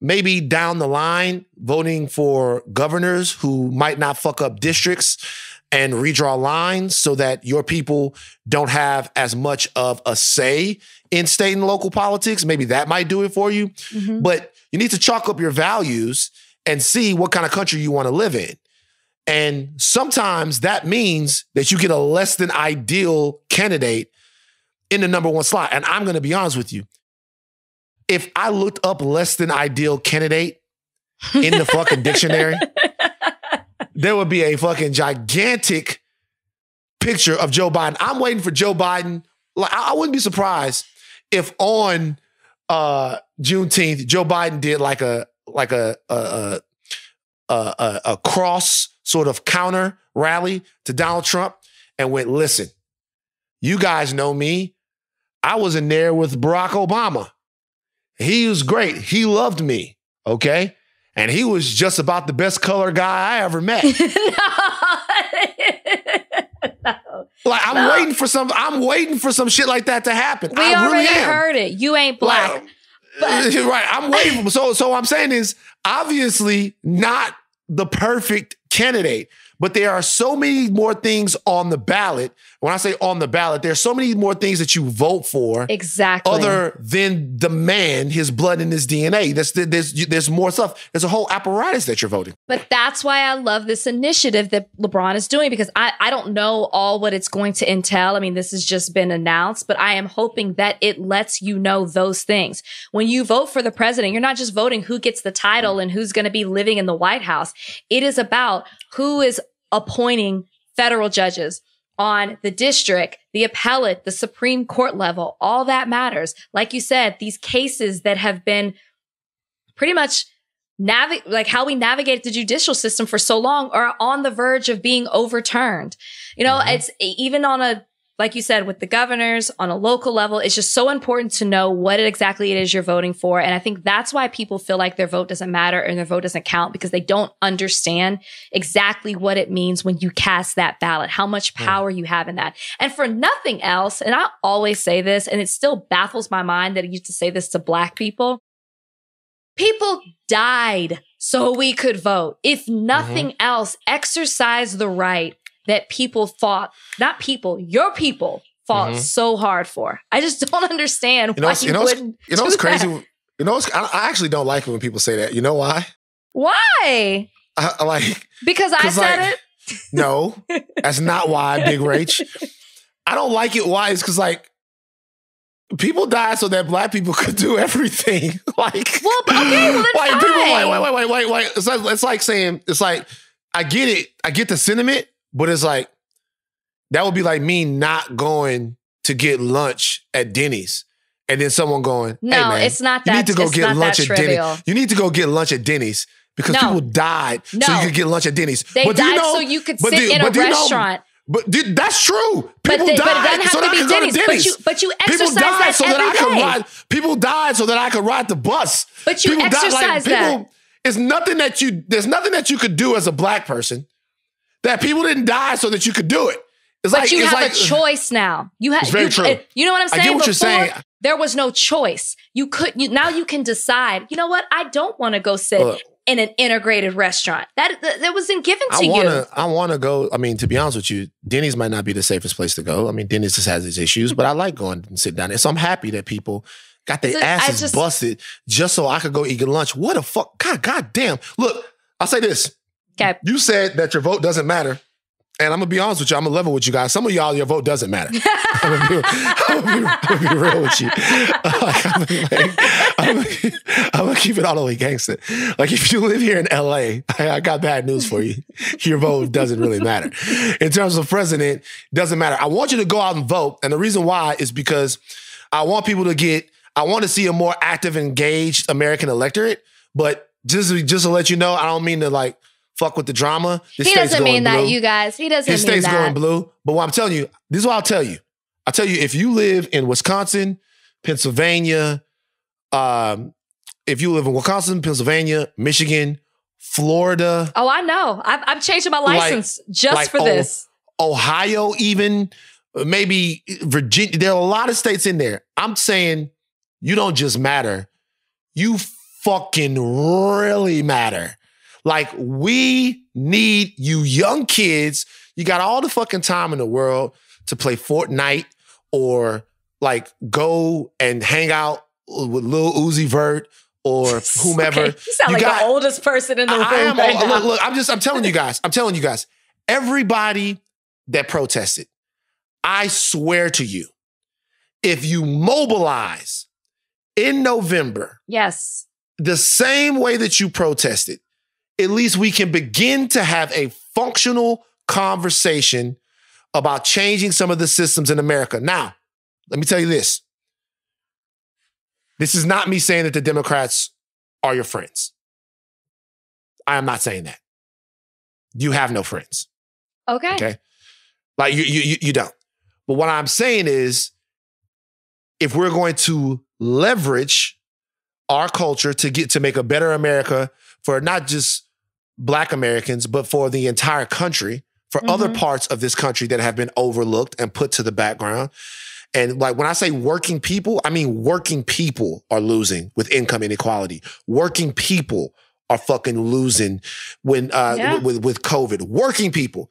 maybe down the line voting for governors who might not fuck up districts and redraw lines so that your people don't have as much of a say in state and local politics. Maybe that might do it for you. Mm-hmm. But you need to chalk up your values and see what kind of country you want to live in. And sometimes that means that you get a less than ideal candidate in the number one slot. And I'm going to be honest with you if I looked up less than ideal candidate in the fucking dictionary, there would be a fucking gigantic picture of Joe Biden. I'm waiting for Joe Biden. Like I wouldn't be surprised if on uh Juneteenth, Joe Biden did like a like a a a, a, a cross sort of counter rally to Donald Trump and went, listen, you guys know me. I was in there with Barack Obama. He was great. He loved me. Okay. And he was just about the best color guy I ever met. no. Like I'm no. waiting for some. I'm waiting for some shit like that to happen. We I already really heard it. You ain't black. Like, but- right. I'm waiting. so so I'm saying is obviously not the perfect candidate, but there are so many more things on the ballot when I say on the ballot, there's so many more things that you vote for. Exactly. Other than the man, his blood and his DNA. There's, there's, there's more stuff. There's a whole apparatus that you're voting. But that's why I love this initiative that LeBron is doing because I, I don't know all what it's going to entail. I mean, this has just been announced, but I am hoping that it lets you know those things. When you vote for the president, you're not just voting who gets the title and who's going to be living in the White House. It is about who is appointing federal judges, on the district, the appellate, the Supreme Court level, all that matters. Like you said, these cases that have been pretty much navigate, like how we navigate the judicial system for so long are on the verge of being overturned. You know, mm-hmm. it's even on a like you said, with the governors on a local level, it's just so important to know what exactly it is you're voting for. And I think that's why people feel like their vote doesn't matter and their vote doesn't count because they don't understand exactly what it means when you cast that ballot, how much Hmm. power you have in that. And for nothing else, and I always say this, and it still baffles my mind that I used to say this to black people. People died so we could vote. If nothing Mm-hmm. else, exercise the right that people fought, not people, your people fought Mhm. so hard for. I just don't understand You know why you, you know wouldn't. You know what's crazy? that. You know what's, I, I actually don't like it when people say that. You know why? Why? I, I like Because I said like, it. no, that's not why, Big Rach. I don't like it. Why? It's because like people died so that black people could do everything. like, Well, okay, well like people, fine. wait, wait, wait, wait, wait, wait. It's like, it's like saying, it's like, I get it, I get the sentiment, but it's like that would be like me not going to get lunch at Denny's, and then someone going, No, man, it's not that. you need to go get lunch at trivial. Denny's. You need to go get lunch at Denny's because No. people died so you could get lunch at Denny's. They but died you know, so you could but sit do- in a but you know- restaurant. but dude, that's true. But, People they, but it died doesn't have so to that I be could go to Denny's. But Denny's. you, but you People exercise died that so that I every could ride. People died so that I could ride the bus. But you people exercise people, that. It's nothing that you. There's nothing that you could do as a black person that people didn't die so that you could do it. It's But like you have like, a choice now. You have. Very you, true. uh, You know what I'm saying? I get what you're saying. There was no choice. You could. You, now you can decide. You know what? I don't want to go sit Look. in an integrated restaurant. That that, that wasn't given to I you. wanna, I wanna go. I mean, to be honest with you, Denny's might not be the safest place to go. I mean, Denny's just has its issues, but I like going and sit down there. So I'm happy that people got their So asses just- busted just so I could go eat lunch. What a fuck, God, God damn. Look, I'll say this. Okay. You said that your vote doesn't matter. And I'm gonna be honest with you. I'm gonna level with you guys. Some of y'all, your vote doesn't matter. I'm gonna be, I'm gonna be, I'm gonna be real with you. Like, I'm, gonna, like, I'm, gonna, I'm gonna keep it all the way gangster. Like if you live here in LA, I, I got bad news for you. Your vote doesn't really matter. In terms of president, doesn't matter. I want you to go out and vote, and the reason why is because I want people to get. I want to see a more active, engaged American electorate. But just just to let you know, I don't mean to like fuck with the drama. This he doesn't going mean that, you guys. He doesn't His mean state's that. going blue. But what I'm telling you, this is what I'll tell you. I'll tell you, if you live in Wisconsin, Pennsylvania, um, if you live in Wisconsin, Pennsylvania, Michigan, Florida, Oh, I know. I'm, I'm changing my Like- license just like, for oh, this. Ohio, even maybe Virginia, there are a lot of states in there. I'm saying you don't just matter, you fucking really matter. Like, we need you young kids. You got all the fucking time in the world to play Fortnite or like go and hang out with Lil Uzi Vert or whomever. Okay, You sound You like got- the oldest person in the room I am. right look, now. look, I'm just. I'm telling you guys. I'm telling you guys. Everybody that protested, I swear to you, if you mobilize in November Yes. the same way that you protested, at least we can begin to have a functional conversation about changing some of the systems in America. Now, let me tell you this. This is not me saying that the Democrats are your friends. I am not saying that. You have no friends. Okay. Okay. Like you, you, you- you don't. But what I'm saying is, if we're going to leverage our culture to get to make a better America for not just Black Americans, but for the entire country, for other Mhm. parts of this country that have been overlooked and put to the background. And like when I say working people, I mean working people are losing with income inequality. Working people are fucking losing when uh, Yeah. with, with COVID. Working people,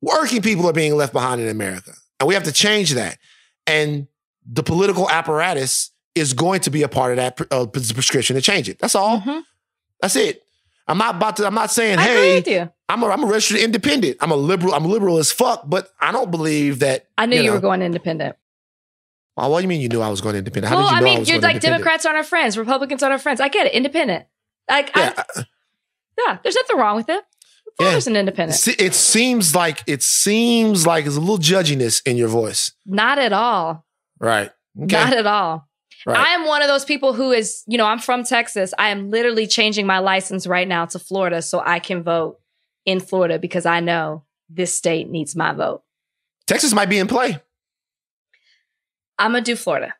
working people are being left behind in America, and we have to change that. And the political apparatus is going to be a part of that uh, prescription to change it. That's all. Mhm. That's it. I'm not about to. I'm not saying, I hey. I'm a, I'm a registered independent. I'm a liberal. I'm liberal as fuck, but I don't believe that. I knew you, know. were going independent. Oh, what do you mean you knew I was going independent? How well, did you I know mean, was you're like? Democrats aren't our friends, Republicans aren't our friends. I get it. Independent. Like, Yeah, I, yeah, there's nothing wrong with it. Yeah. Father's an independent. It seems like it seems like there's a little judginess in your voice. Not at all. Right. Okay. Not at all. Right. I am one of those people who is, you know, I'm from Texas. I am literally changing my license right now to Florida so I can vote in Florida because I know this state needs my vote. Texas might be in play. I'm gonna do Florida.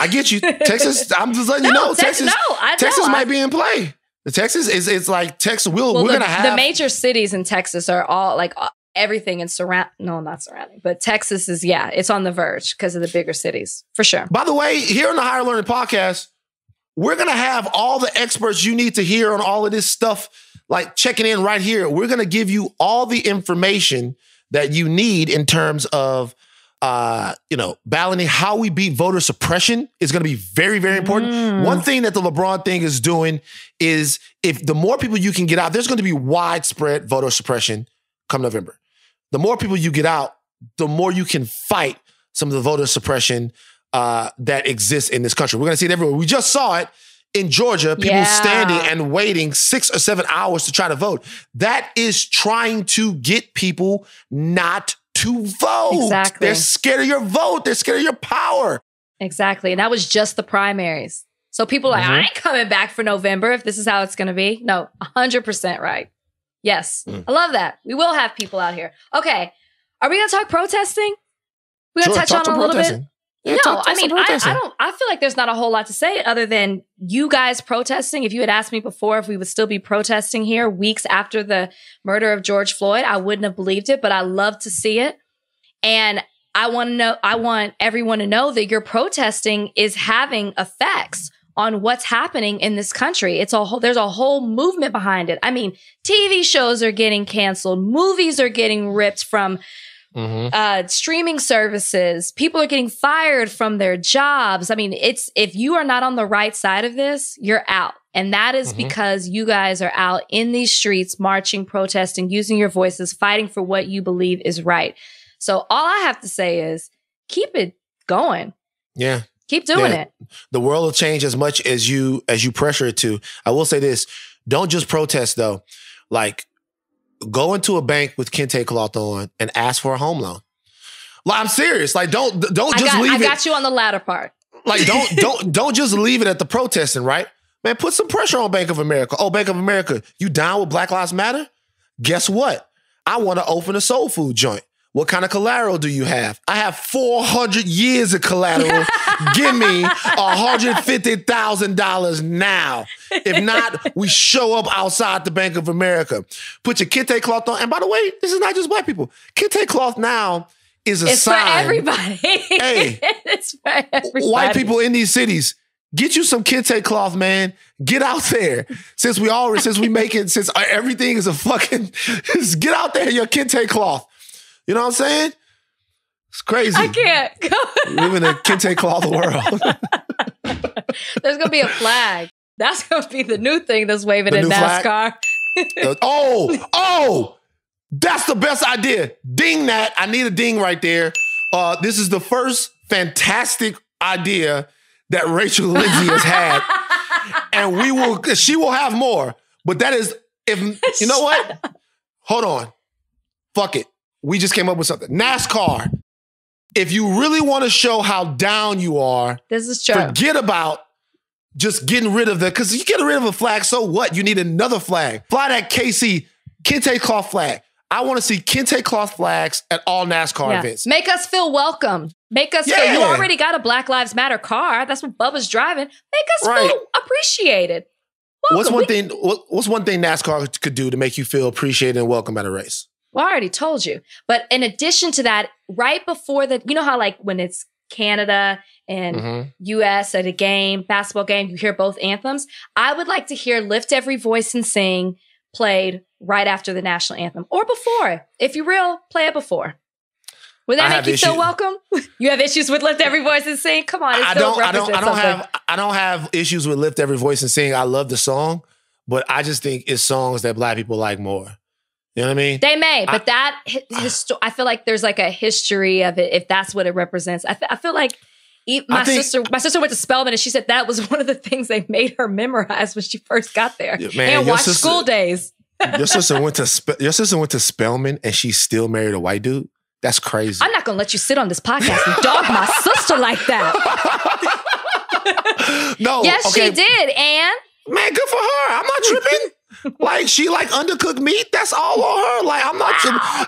I get you. Texas, I'm just letting you know. Tex- Texas, no, I Texas know. might be in play. The Texas is it's like Texas. We'll, Well, we're the, gonna have the major cities in Texas are all like everything and surround. No, not surrounding, but Texas is yeah, it's on the verge because of the bigger cities for sure. By the way, here on the Higher Learning Podcast, we're gonna have all the experts you need to hear on all of this stuff, like checking in right here. We're gonna give you all the information that you need in terms of uh, you know, balancing how we beat voter suppression is gonna be very, very important. Mm. One thing that the LeBron thing is doing is if the more people you can get out, there's gonna be widespread voter suppression come November. The more people you get out, the more you can fight some of the voter suppression uh, that exists in this country. We're going to see it everywhere. We just saw it in Georgia, people Yeah. standing and waiting six or seven hours to try to vote. That is trying to get people not to vote. Exactly. They're scared of your vote. They're scared of your power. Exactly. And that was just the primaries. So people are like. I ain't coming back for November if this is how it's going to be. No, 100% right. Yes. Mm. I love that. We will have people out here. Okay. Are we going to talk protesting? We're going Sure, to touch on a little bit. Yeah, no, talk- talk I mean, I. I don't. I feel like there's not a whole lot to say other than you guys protesting. If you had asked me before if we would still be protesting here weeks after the murder of George Floyd, I wouldn't have believed it. But I love to see it, and I want to know. I want everyone to know that your protesting is having effects on what's happening in this country. It's a whole. There's a whole movement behind it. I mean, TV shows are getting canceled, movies are getting ripped from Mhm. uh, streaming services. People are getting fired from their jobs. I mean, it's if you are not on the right side of this, you're out. And that is Mhm. because you guys are out in these streets, marching, protesting, using your voices, fighting for what you believe is right. So all I have to say is keep it going. Yeah. Keep doing it. the world will change as much as you as you pressure it to. I will say this: don't just protest though. Like, go into a bank with kente cloth on and ask for a home loan. Like, I'm serious. Like, don't don't I just got, leave I it. got you on the latter part. Like, don't don't don't just leave it at the protesting. Right, man. Put some pressure on Bank of America. Oh, Bank of America, you down with Black Lives Matter? Guess what? I want to open a soul food joint. What kind of collateral do you have? I have 400 years of collateral. Give me $150,000 now. If not, we show up outside the Bank of America. Put your kente cloth on. And by the way, this is not just white people. Kente cloth now is a It's for sign. everybody. Hey. it's for everybody. White people in these cities, get you some kente cloth, man. Get out there. Since we already, since we make it, since everything is a fucking, get out there in your kente cloth. You know what I'm saying? It's crazy. I can't. We live in a kente cloth world. There's gonna be a flag. That's gonna be the new thing that's waving The in? NASCAR. oh, oh, that's the best idea. Ding that. I need a ding right there. Uh, this is the first fantastic idea that Rachel Lindsay has had. and we will she will have more. But that is if you know what? Hold on. Fuck it. We just came up with something. NASCAR. If you really want to show how down you are, This is true. forget about just getting rid of the because you get rid of a flag, so what? You need another flag. Fly that KC Kente cloth flag. I want to see Kente cloth flags at all NASCAR Yeah. events. Make us feel welcome. Make us feel you already got a Black Lives Matter car. That's what Bubba's driving. Make us Right. feel appreciated. Welcome. What's one We- thing? What, what's one thing NASCAR could do to make you feel appreciated and welcome at a race? Well, I already told you. But in addition to that, right before the, you know how like when it's Canada and Mhm. US at a game, basketball game, you hear both anthems. I would like to hear Lift Every Voice and Sing played right after the national anthem or before. If you're real, play it before. Would that have make you feel welcome? you have issues with Lift Every Voice and Sing? Come on, I don't. I don't. I don't something. have. I don't have issues with lift every voice and sing. I love the song, but I just think it's songs that black people like more. You know what I mean? They may, I- but that hi- histo- I feel like there's like a history of it. If that's what it represents, I, I feel like e- my I think- sister, my sister went to Spelman, and she said that was one of the things they made her memorize when she first got there. Man, and watch sister- School Daze. your sister went to Spe- your sister went to Spelman and she still married a white dude. That's crazy. I'm not gonna let you sit on this podcast and dog my sister like that. no. yes, okay, she did, and Man, good for her. I'm not tripping. Like she like undercooked meat. That's all on her. Like I'm not.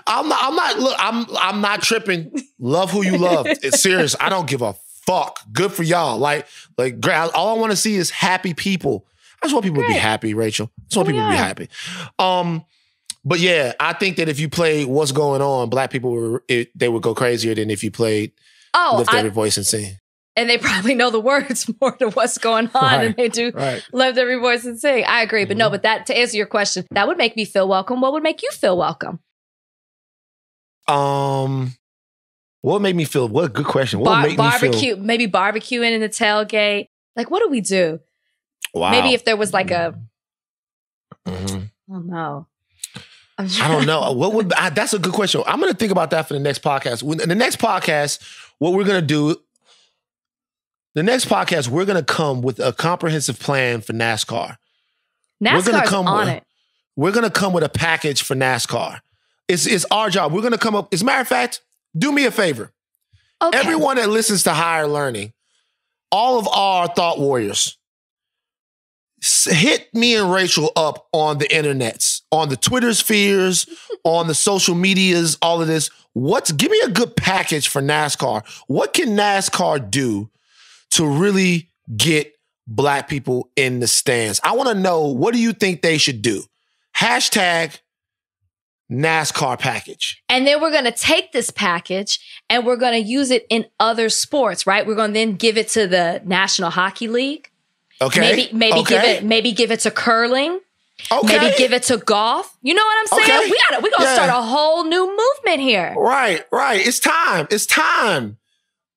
I'm not. I'm not. Look, I'm. I'm not tripping. Love who you love. it's serious. I don't give a fuck. Good for y'all. Like, like, all I want to see is happy people. I just want people Great. to be happy, Rachel. I just want oh, people yeah. to be happy. Um, but yeah, I think that if you play "What's Going On," black people were it, they would go crazier than if you played oh, "Lift I, Every Voice and Sing." And they probably know the words more to what's going on right, than they do right. "Lift Every Voice and Sing." I agree, but mm-hmm. no, but that to answer your question, that would make me feel welcome. What would make you feel welcome? Um, what made me feel? What a good question. What Bar- barbecue, feel, maybe barbecuing in the tailgate. Like, what do we do? Wow. Maybe if there was like a, mm-hmm. oh no. I don't know. What would I, that's a good question. I'm going to think about that for the next podcast. When, in the next podcast, what we're going to do, the next podcast, we're going to come with a comprehensive plan for NASCAR. NASCAR's we're gonna come on with, it. We're going to come with a package for NASCAR. It's, it's our job. We're going to come up. As a matter of fact, do me a favor. Okay. Everyone that listens to Higher Learning, all of our thought warriors, hit me and Rachel up on the internets, on the Twitter spheres, on the social medias, all of this. What's give me a good package for NASCAR? What can NASCAR do to really get black people in the stands? I want to know what do you think they should do? Hashtag NASCAR package. And then we're going to take this package and we're going to use it in other sports, right? We're going to then give it to the National Hockey League. Okay. Maybe maybe okay. give it maybe give it to curling. Okay. Maybe give it to golf. You know what I'm saying? Okay. We gotta we going to yeah. start a whole new movement here. Right, right. It's time. It's time.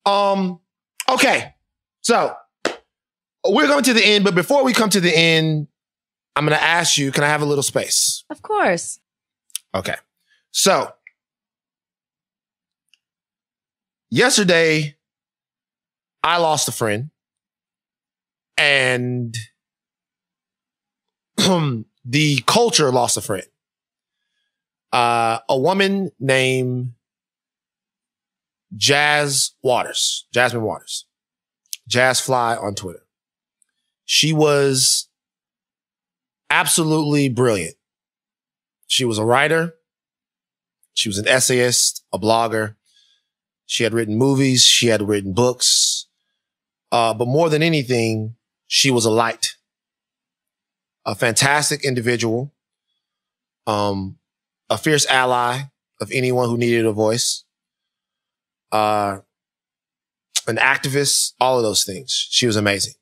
Um okay. So, we're going to the end, but before we come to the end, I'm going to ask you, can I have a little space? Of course. Okay. So, yesterday, I lost a friend and the culture lost a friend. Uh, a woman named Jazz Waters, Jasmine Waters, Jazz Fly on Twitter. She was absolutely brilliant. She was a writer. She was an essayist, a blogger. She had written movies. She had written books. Uh, but more than anything, she was a light, a fantastic individual, um, a fierce ally of anyone who needed a voice, uh, an activist, all of those things. She was amazing.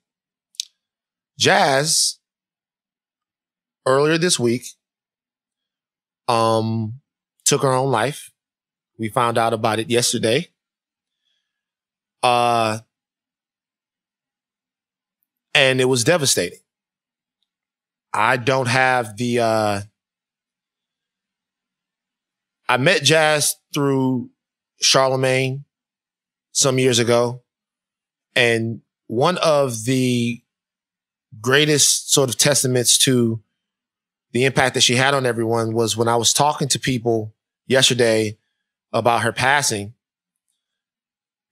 Jazz, earlier this week, um, took her own life. We found out about it yesterday. Uh, and it was devastating. I don't have the, uh, I met Jazz through Charlemagne some years ago. And one of the greatest sort of testaments to the impact that she had on everyone was when I was talking to people yesterday about her passing.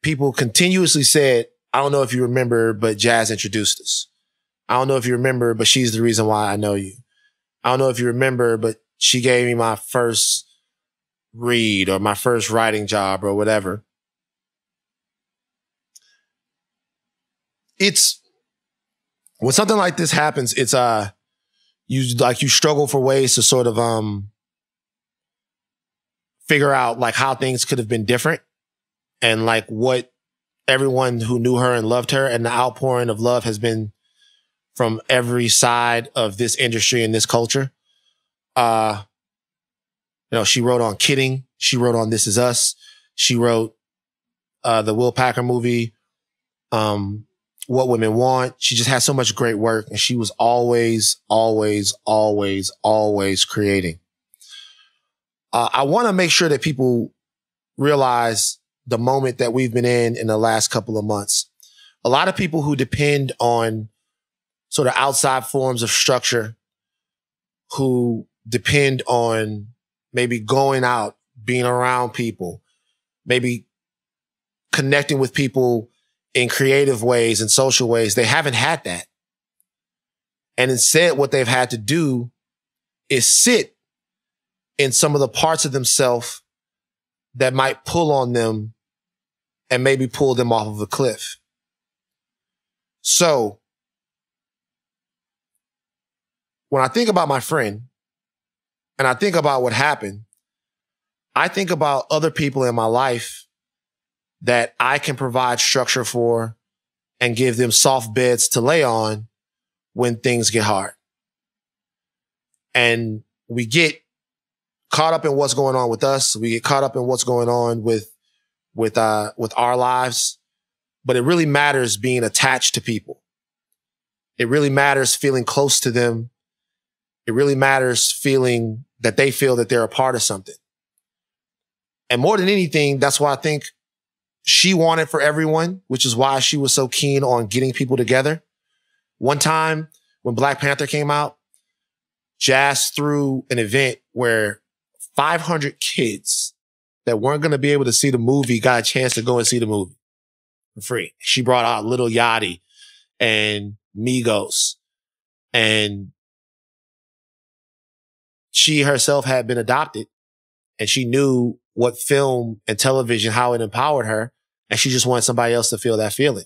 People continuously said, I don't know if you remember, but Jazz introduced us. I don't know if you remember, but she's the reason why I know you. I don't know if you remember, but she gave me my first read or my first writing job or whatever. It's when something like this happens, it's uh you like you struggle for ways to sort of um figure out like how things could have been different and like what everyone who knew her and loved her and the outpouring of love has been from every side of this industry and this culture. Uh you know, she wrote on Kidding, she wrote on This Is Us, she wrote uh the Will Packer movie. Um what women want. She just has so much great work and she was always, always, always, always creating. Uh, I want to make sure that people realize the moment that we've been in in the last couple of months. A lot of people who depend on sort of outside forms of structure, who depend on maybe going out, being around people, maybe connecting with people in creative ways and social ways. They haven't had that. And instead, what they've had to do is sit in some of the parts of themselves that might pull on them and maybe pull them off of a cliff. So when I think about my friend and I think about what happened, I think about other people in my life that I can provide structure for and give them soft beds to lay on when things get hard. And we get caught up in what's going on with us. We get caught up in what's going on with, with, uh, with our lives. But it really matters being attached to people. It really matters feeling close to them. It really matters feeling that they feel that they're a part of something. And more than anything, that's why I think she wanted for everyone, which is why she was so keen on getting people together. One time when Black Panther came out, Jazz threw an event where 500 kids that weren't going to be able to see the movie got a chance to go and see the movie for free. She brought out Lil Yachty and Migos and she herself had been adopted and she knew what film and television, how it empowered her. And she just wanted somebody else to feel that feeling.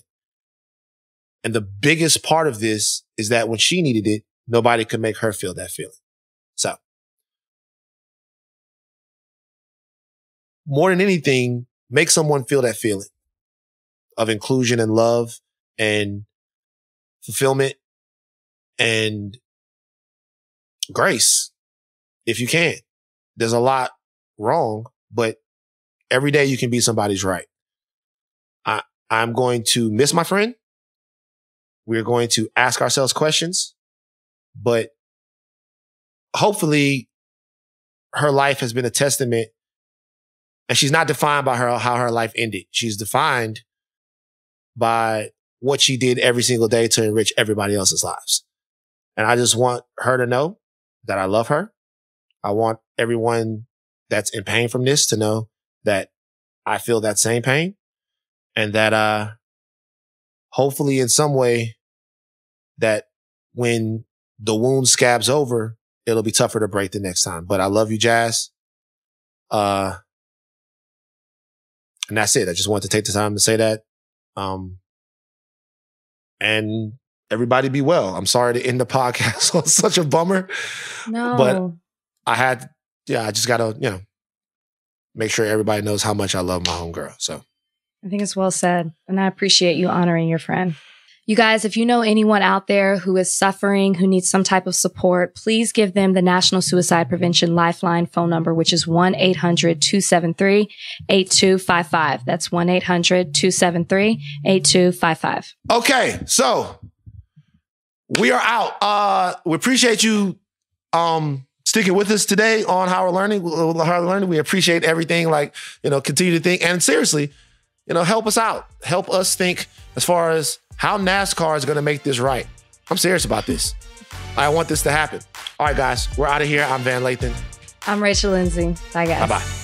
And the biggest part of this is that when she needed it, nobody could make her feel that feeling. So more than anything, make someone feel that feeling of inclusion and love and fulfillment and grace if you can. There's a lot wrong, but every day you can be somebody's right. I'm going to miss my friend. We're going to ask ourselves questions, but hopefully her life has been a testament and she's not defined by her, how her life ended. She's defined by what she did every single day to enrich everybody else's lives. And I just want her to know that I love her. I want everyone that's in pain from this to know that I feel that same pain and that, uh, hopefully in some way that when the wound scabs over, it'll be tougher to break the next time. But I love you, Jazz. Uh, and that's it. I just wanted to take the time to say that. Um, and everybody be well. I'm sorry to end the podcast on such a bummer. No. But I had, yeah, I just got to, you know, make sure everybody knows how much I love my homegirl. So I think it's well said. And I appreciate you honoring your friend. You guys, if you know anyone out there who is suffering, who needs some type of support, please give them the National Suicide Prevention Lifeline phone number, which is 1-800-273-8255. That's 1-800-273-8255. Okay. So we are out. Uh, we appreciate you, um, sticking with us today on Higher Learning. Higher Learning. We appreciate everything. Like, you know, continue to think and seriously, you know, help us out. Help us think as far as how NASCAR is going to make this right. I'm serious about this. I want this to happen. All right, guys, we're out of here. I'm Van Lathan. I'm Rachel Lindsay. Bye, guys. Bye bye.